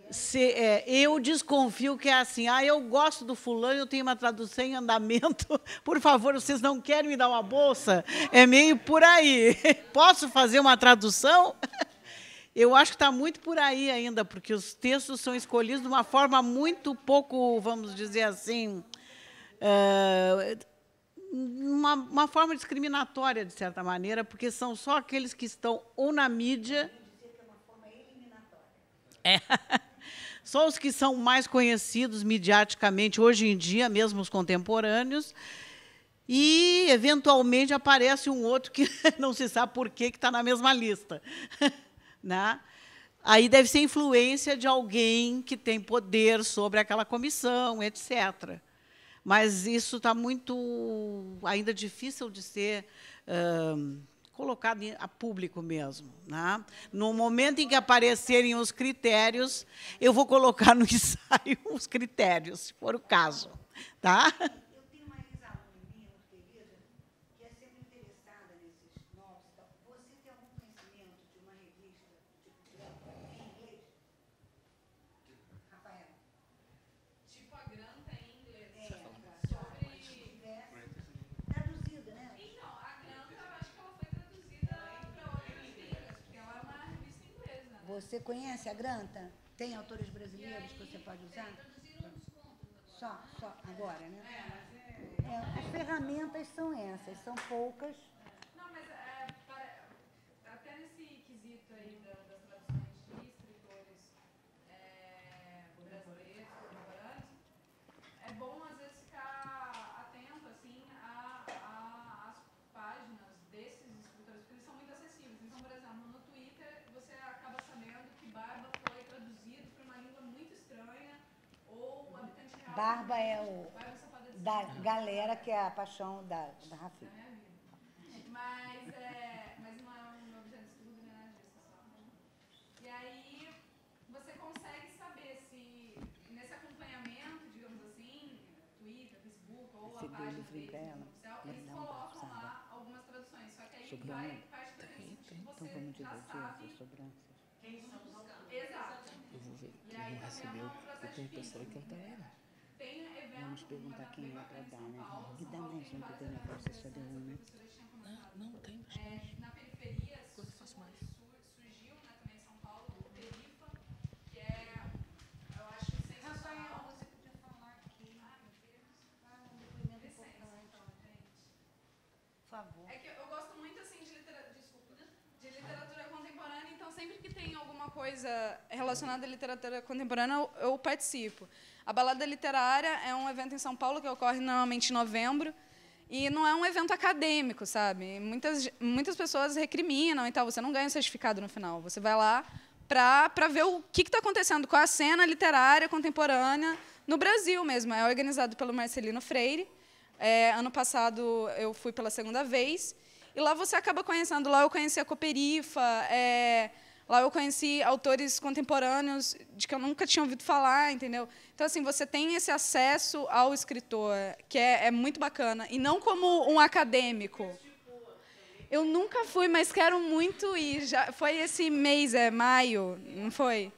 Se, é, eu desconfio que é assim, ah, eu gosto do fulano, eu tenho uma tradução em andamento, por favor, vocês não querem me dar uma bolsa? É meio por aí. Posso fazer uma tradução? Eu acho que está muito por aí ainda, porque os textos são escolhidos de uma forma muito pouco, vamos dizer assim, uma, uma, forma discriminatória, de certa maneira, porque são só aqueles que estão ou na mídia. É. Só os que são mais conhecidos mediaticamente hoje em dia, mesmo os contemporâneos, e eventualmente aparece um outro que não se sabe por que está na mesma lista. né? Aí deve ser influência de alguém que tem poder sobre aquela comissão, etc mas isso está muito ainda difícil de ser uh, colocado a público mesmo. Né? No momento em que aparecerem os critérios, eu vou colocar no ensaio os critérios, se for o caso. Tá? Você conhece a Granta? Tem autores brasileiros que você pode usar? Só, só, agora, né? É, as ferramentas são essas, são poucas, Barba é o da galera que é a paixão da, da Rafinha. Mas, é, mas não é um objeto de estudo, né? E aí você consegue saber se nesse acompanhamento, digamos assim, Twitter, Facebook ou a página deles, oficial, eles colocam lá algumas traduções. Só que aí vai parte do tem, tem. Então essas sobranças. Quem são os Exato. Eu vou ver. E aí, não recebeu. Eu tenho pessoa que não tá aí? Vamos perguntar quem é para dar, né? E dá mais um, porque o negócio só deu um, né? Não, não tem bastante. na periferia, Quanto faço mais? surgiu né, também em São Paulo, o Perifa, que é É que eu gosto muito assim de literatura, desculpa, de literatura contemporânea, então sempre que tem alguma coisa relacionada à literatura contemporânea, eu, participo. A Balada Literária é um evento em São Paulo que ocorre normalmente em novembro. E não é um evento acadêmico, sabe? Muitas, muitas pessoas recriminam e tal. Você não ganha um certificado no final. Você vai lá para ver o que está acontecendo com a cena literária contemporânea no Brasil mesmo. É organizado pelo Marcelino Freire. É, ano passado eu fui pela segunda vez. E lá você acaba conhecendo. Lá eu conheci a Coperifa. É, Lá eu conheci autores contemporâneos de que eu nunca tinha ouvido falar, entendeu? Então, assim, você tem esse acesso ao escritor, que é, é muito bacana, e não como um acadêmico. Eu nunca fui, mas quero muito ir. Já foi esse mês, é maio, não foi?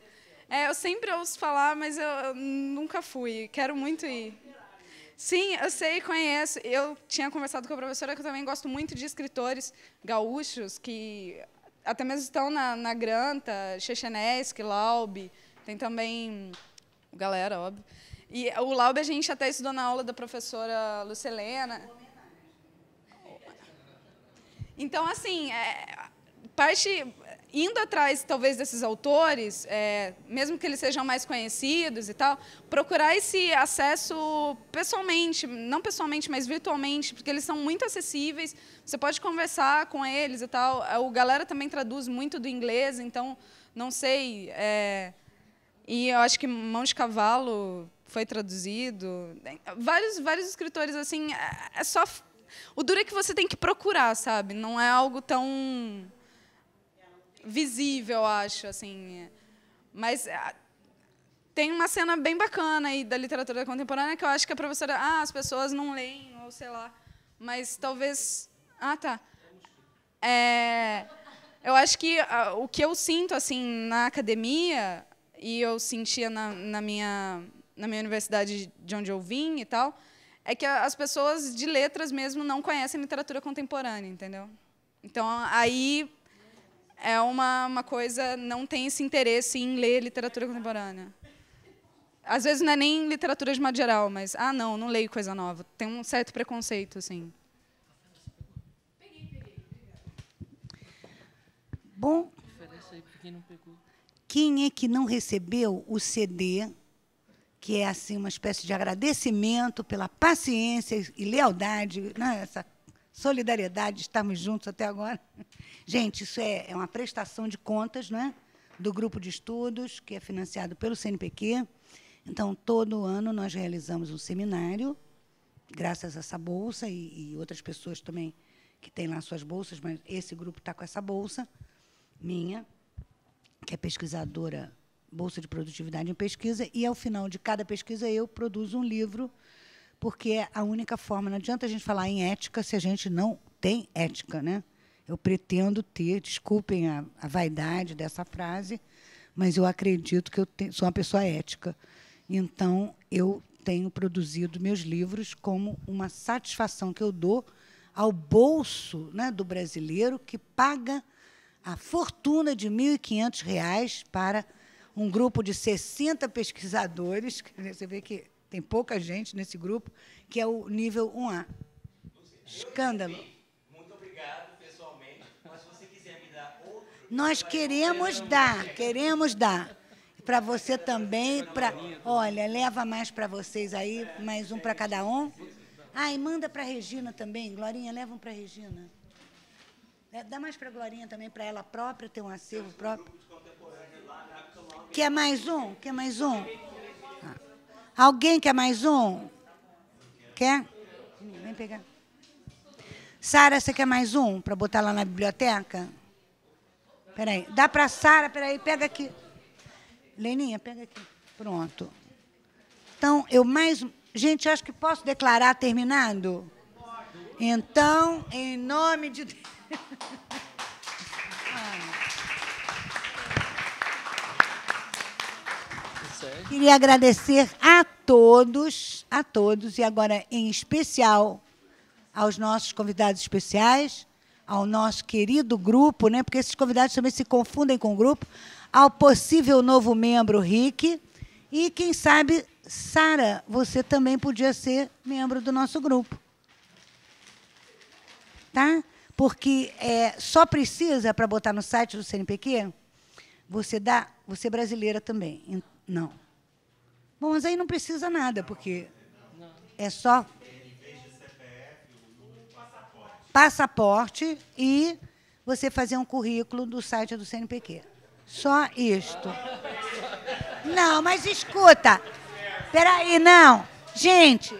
É, eu sempre ouço falar, mas eu, eu nunca fui. Quero muito ir. Sim, eu sei, conheço. Eu tinha conversado com a professora que eu também gosto muito de escritores gaúchos que até mesmo estão na, na Granta, Chechenesky, Laub, tem também galera, óbvio. E o Laub a gente até estudou na aula da professora Lucelena. Então, assim, é, parte indo atrás, talvez, desses autores, é, mesmo que eles sejam mais conhecidos e tal, procurar esse acesso pessoalmente, não pessoalmente, mas virtualmente, porque eles são muito acessíveis, você pode conversar com eles e tal. O galera também traduz muito do inglês, então, não sei. É, e eu acho que Mão de Cavalo foi traduzido. Vários, vários escritores, assim, é, é só... O duro é que você tem que procurar, sabe? Não é algo tão visível, acho, assim. Mas ah, tem uma cena bem bacana aí da literatura contemporânea que eu acho que a professora, ah, as pessoas não leem, ou sei lá. Mas talvez. Ah, tá. É, eu acho que ah, o que eu sinto assim na academia e eu sentia na, na, minha na minha universidade de onde eu vim e tal é que as pessoas de letras mesmo não conhecem literatura contemporânea, entendeu? Então aí é uma, uma coisa, não tem esse interesse em ler literatura contemporânea. Às vezes não é nem literatura de modo geral, mas, ah, não, não leio coisa nova. Tem um certo preconceito, assim. Bom, quem é que não recebeu o CD, que é assim uma espécie de agradecimento pela paciência e lealdade, né, essa solidariedade, estamos juntos até agora. Gente, isso é, é uma prestação de contas né, do grupo de estudos, que é financiado pelo CNPq. Então, todo ano nós realizamos um seminário, graças a essa bolsa e, e outras pessoas também que têm lá suas bolsas, mas esse grupo está com essa bolsa minha, que é pesquisadora, Bolsa de Produtividade em Pesquisa, e ao final de cada pesquisa eu produzo um livro, porque é a única forma. Não adianta a gente falar em ética se a gente não tem ética, né? Eu pretendo ter, desculpem a, a vaidade dessa frase, mas eu acredito que eu te, sou uma pessoa ética. Então, eu tenho produzido meus livros como uma satisfação que eu dou ao bolso né, do brasileiro que paga a fortuna de R$ 1.500 para um grupo de 60 pesquisadores, você vê que tem pouca gente nesse grupo, que é o nível 1A. Escândalo. Nós queremos dar, queremos dar. Para você também, para. Olha, leva mais para vocês aí, mais um para cada um. Ah, e manda para a Regina também. Glorinha, leva um para a Regina. É, dá mais para a Glorinha também, para ela própria ter um acervo próprio. Quer mais um? Quer mais um? Alguém quer mais um? Quer? Vem pegar. Sara, você quer mais um para botar lá na biblioteca? Peraí, dá para Sara, peraí, pega aqui. Leninha, pega aqui. Pronto. Então, eu mais. Gente, acho que posso declarar terminado? Então, em nome de Deus. Queria agradecer a todos, a todos, e agora em especial aos nossos convidados especiais ao nosso querido grupo, né, porque esses convidados também se confundem com o grupo, ao possível novo membro Rick, e quem sabe, Sara, você também podia ser membro do nosso grupo. tá? Porque é, só precisa, para botar no site do CNPq, você dá, você é brasileira também. Não. Bom, mas aí não precisa nada, porque é só passaporte e você fazer um currículo do site do CNPq. Só isto. Não, mas escuta. Peraí, não. Gente,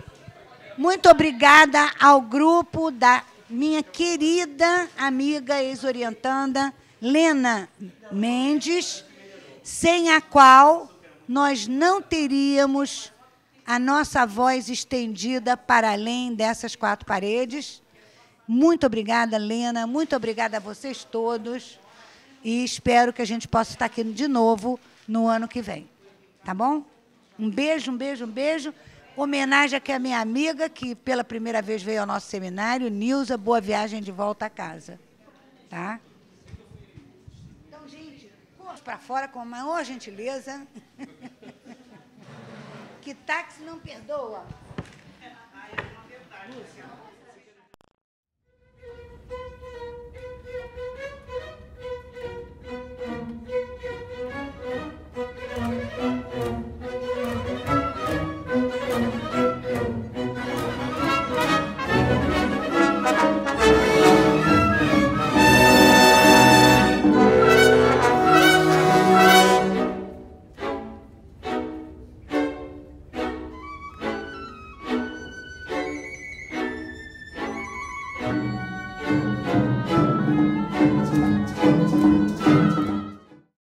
muito obrigada ao grupo da minha querida amiga ex-orientanda Lena Mendes, sem a qual nós não teríamos a nossa voz estendida para além dessas quatro paredes. Muito obrigada, Lena. Muito obrigada a vocês todos. E espero que a gente possa estar aqui de novo no ano que vem. Tá bom? Um beijo, um beijo, um beijo. Homenagem aqui à minha amiga, que pela primeira vez veio ao nosso seminário, Nilza. Boa viagem de volta a casa. Tá? Vamos para fora com a maior gentileza. que táxi não perdoa. Thank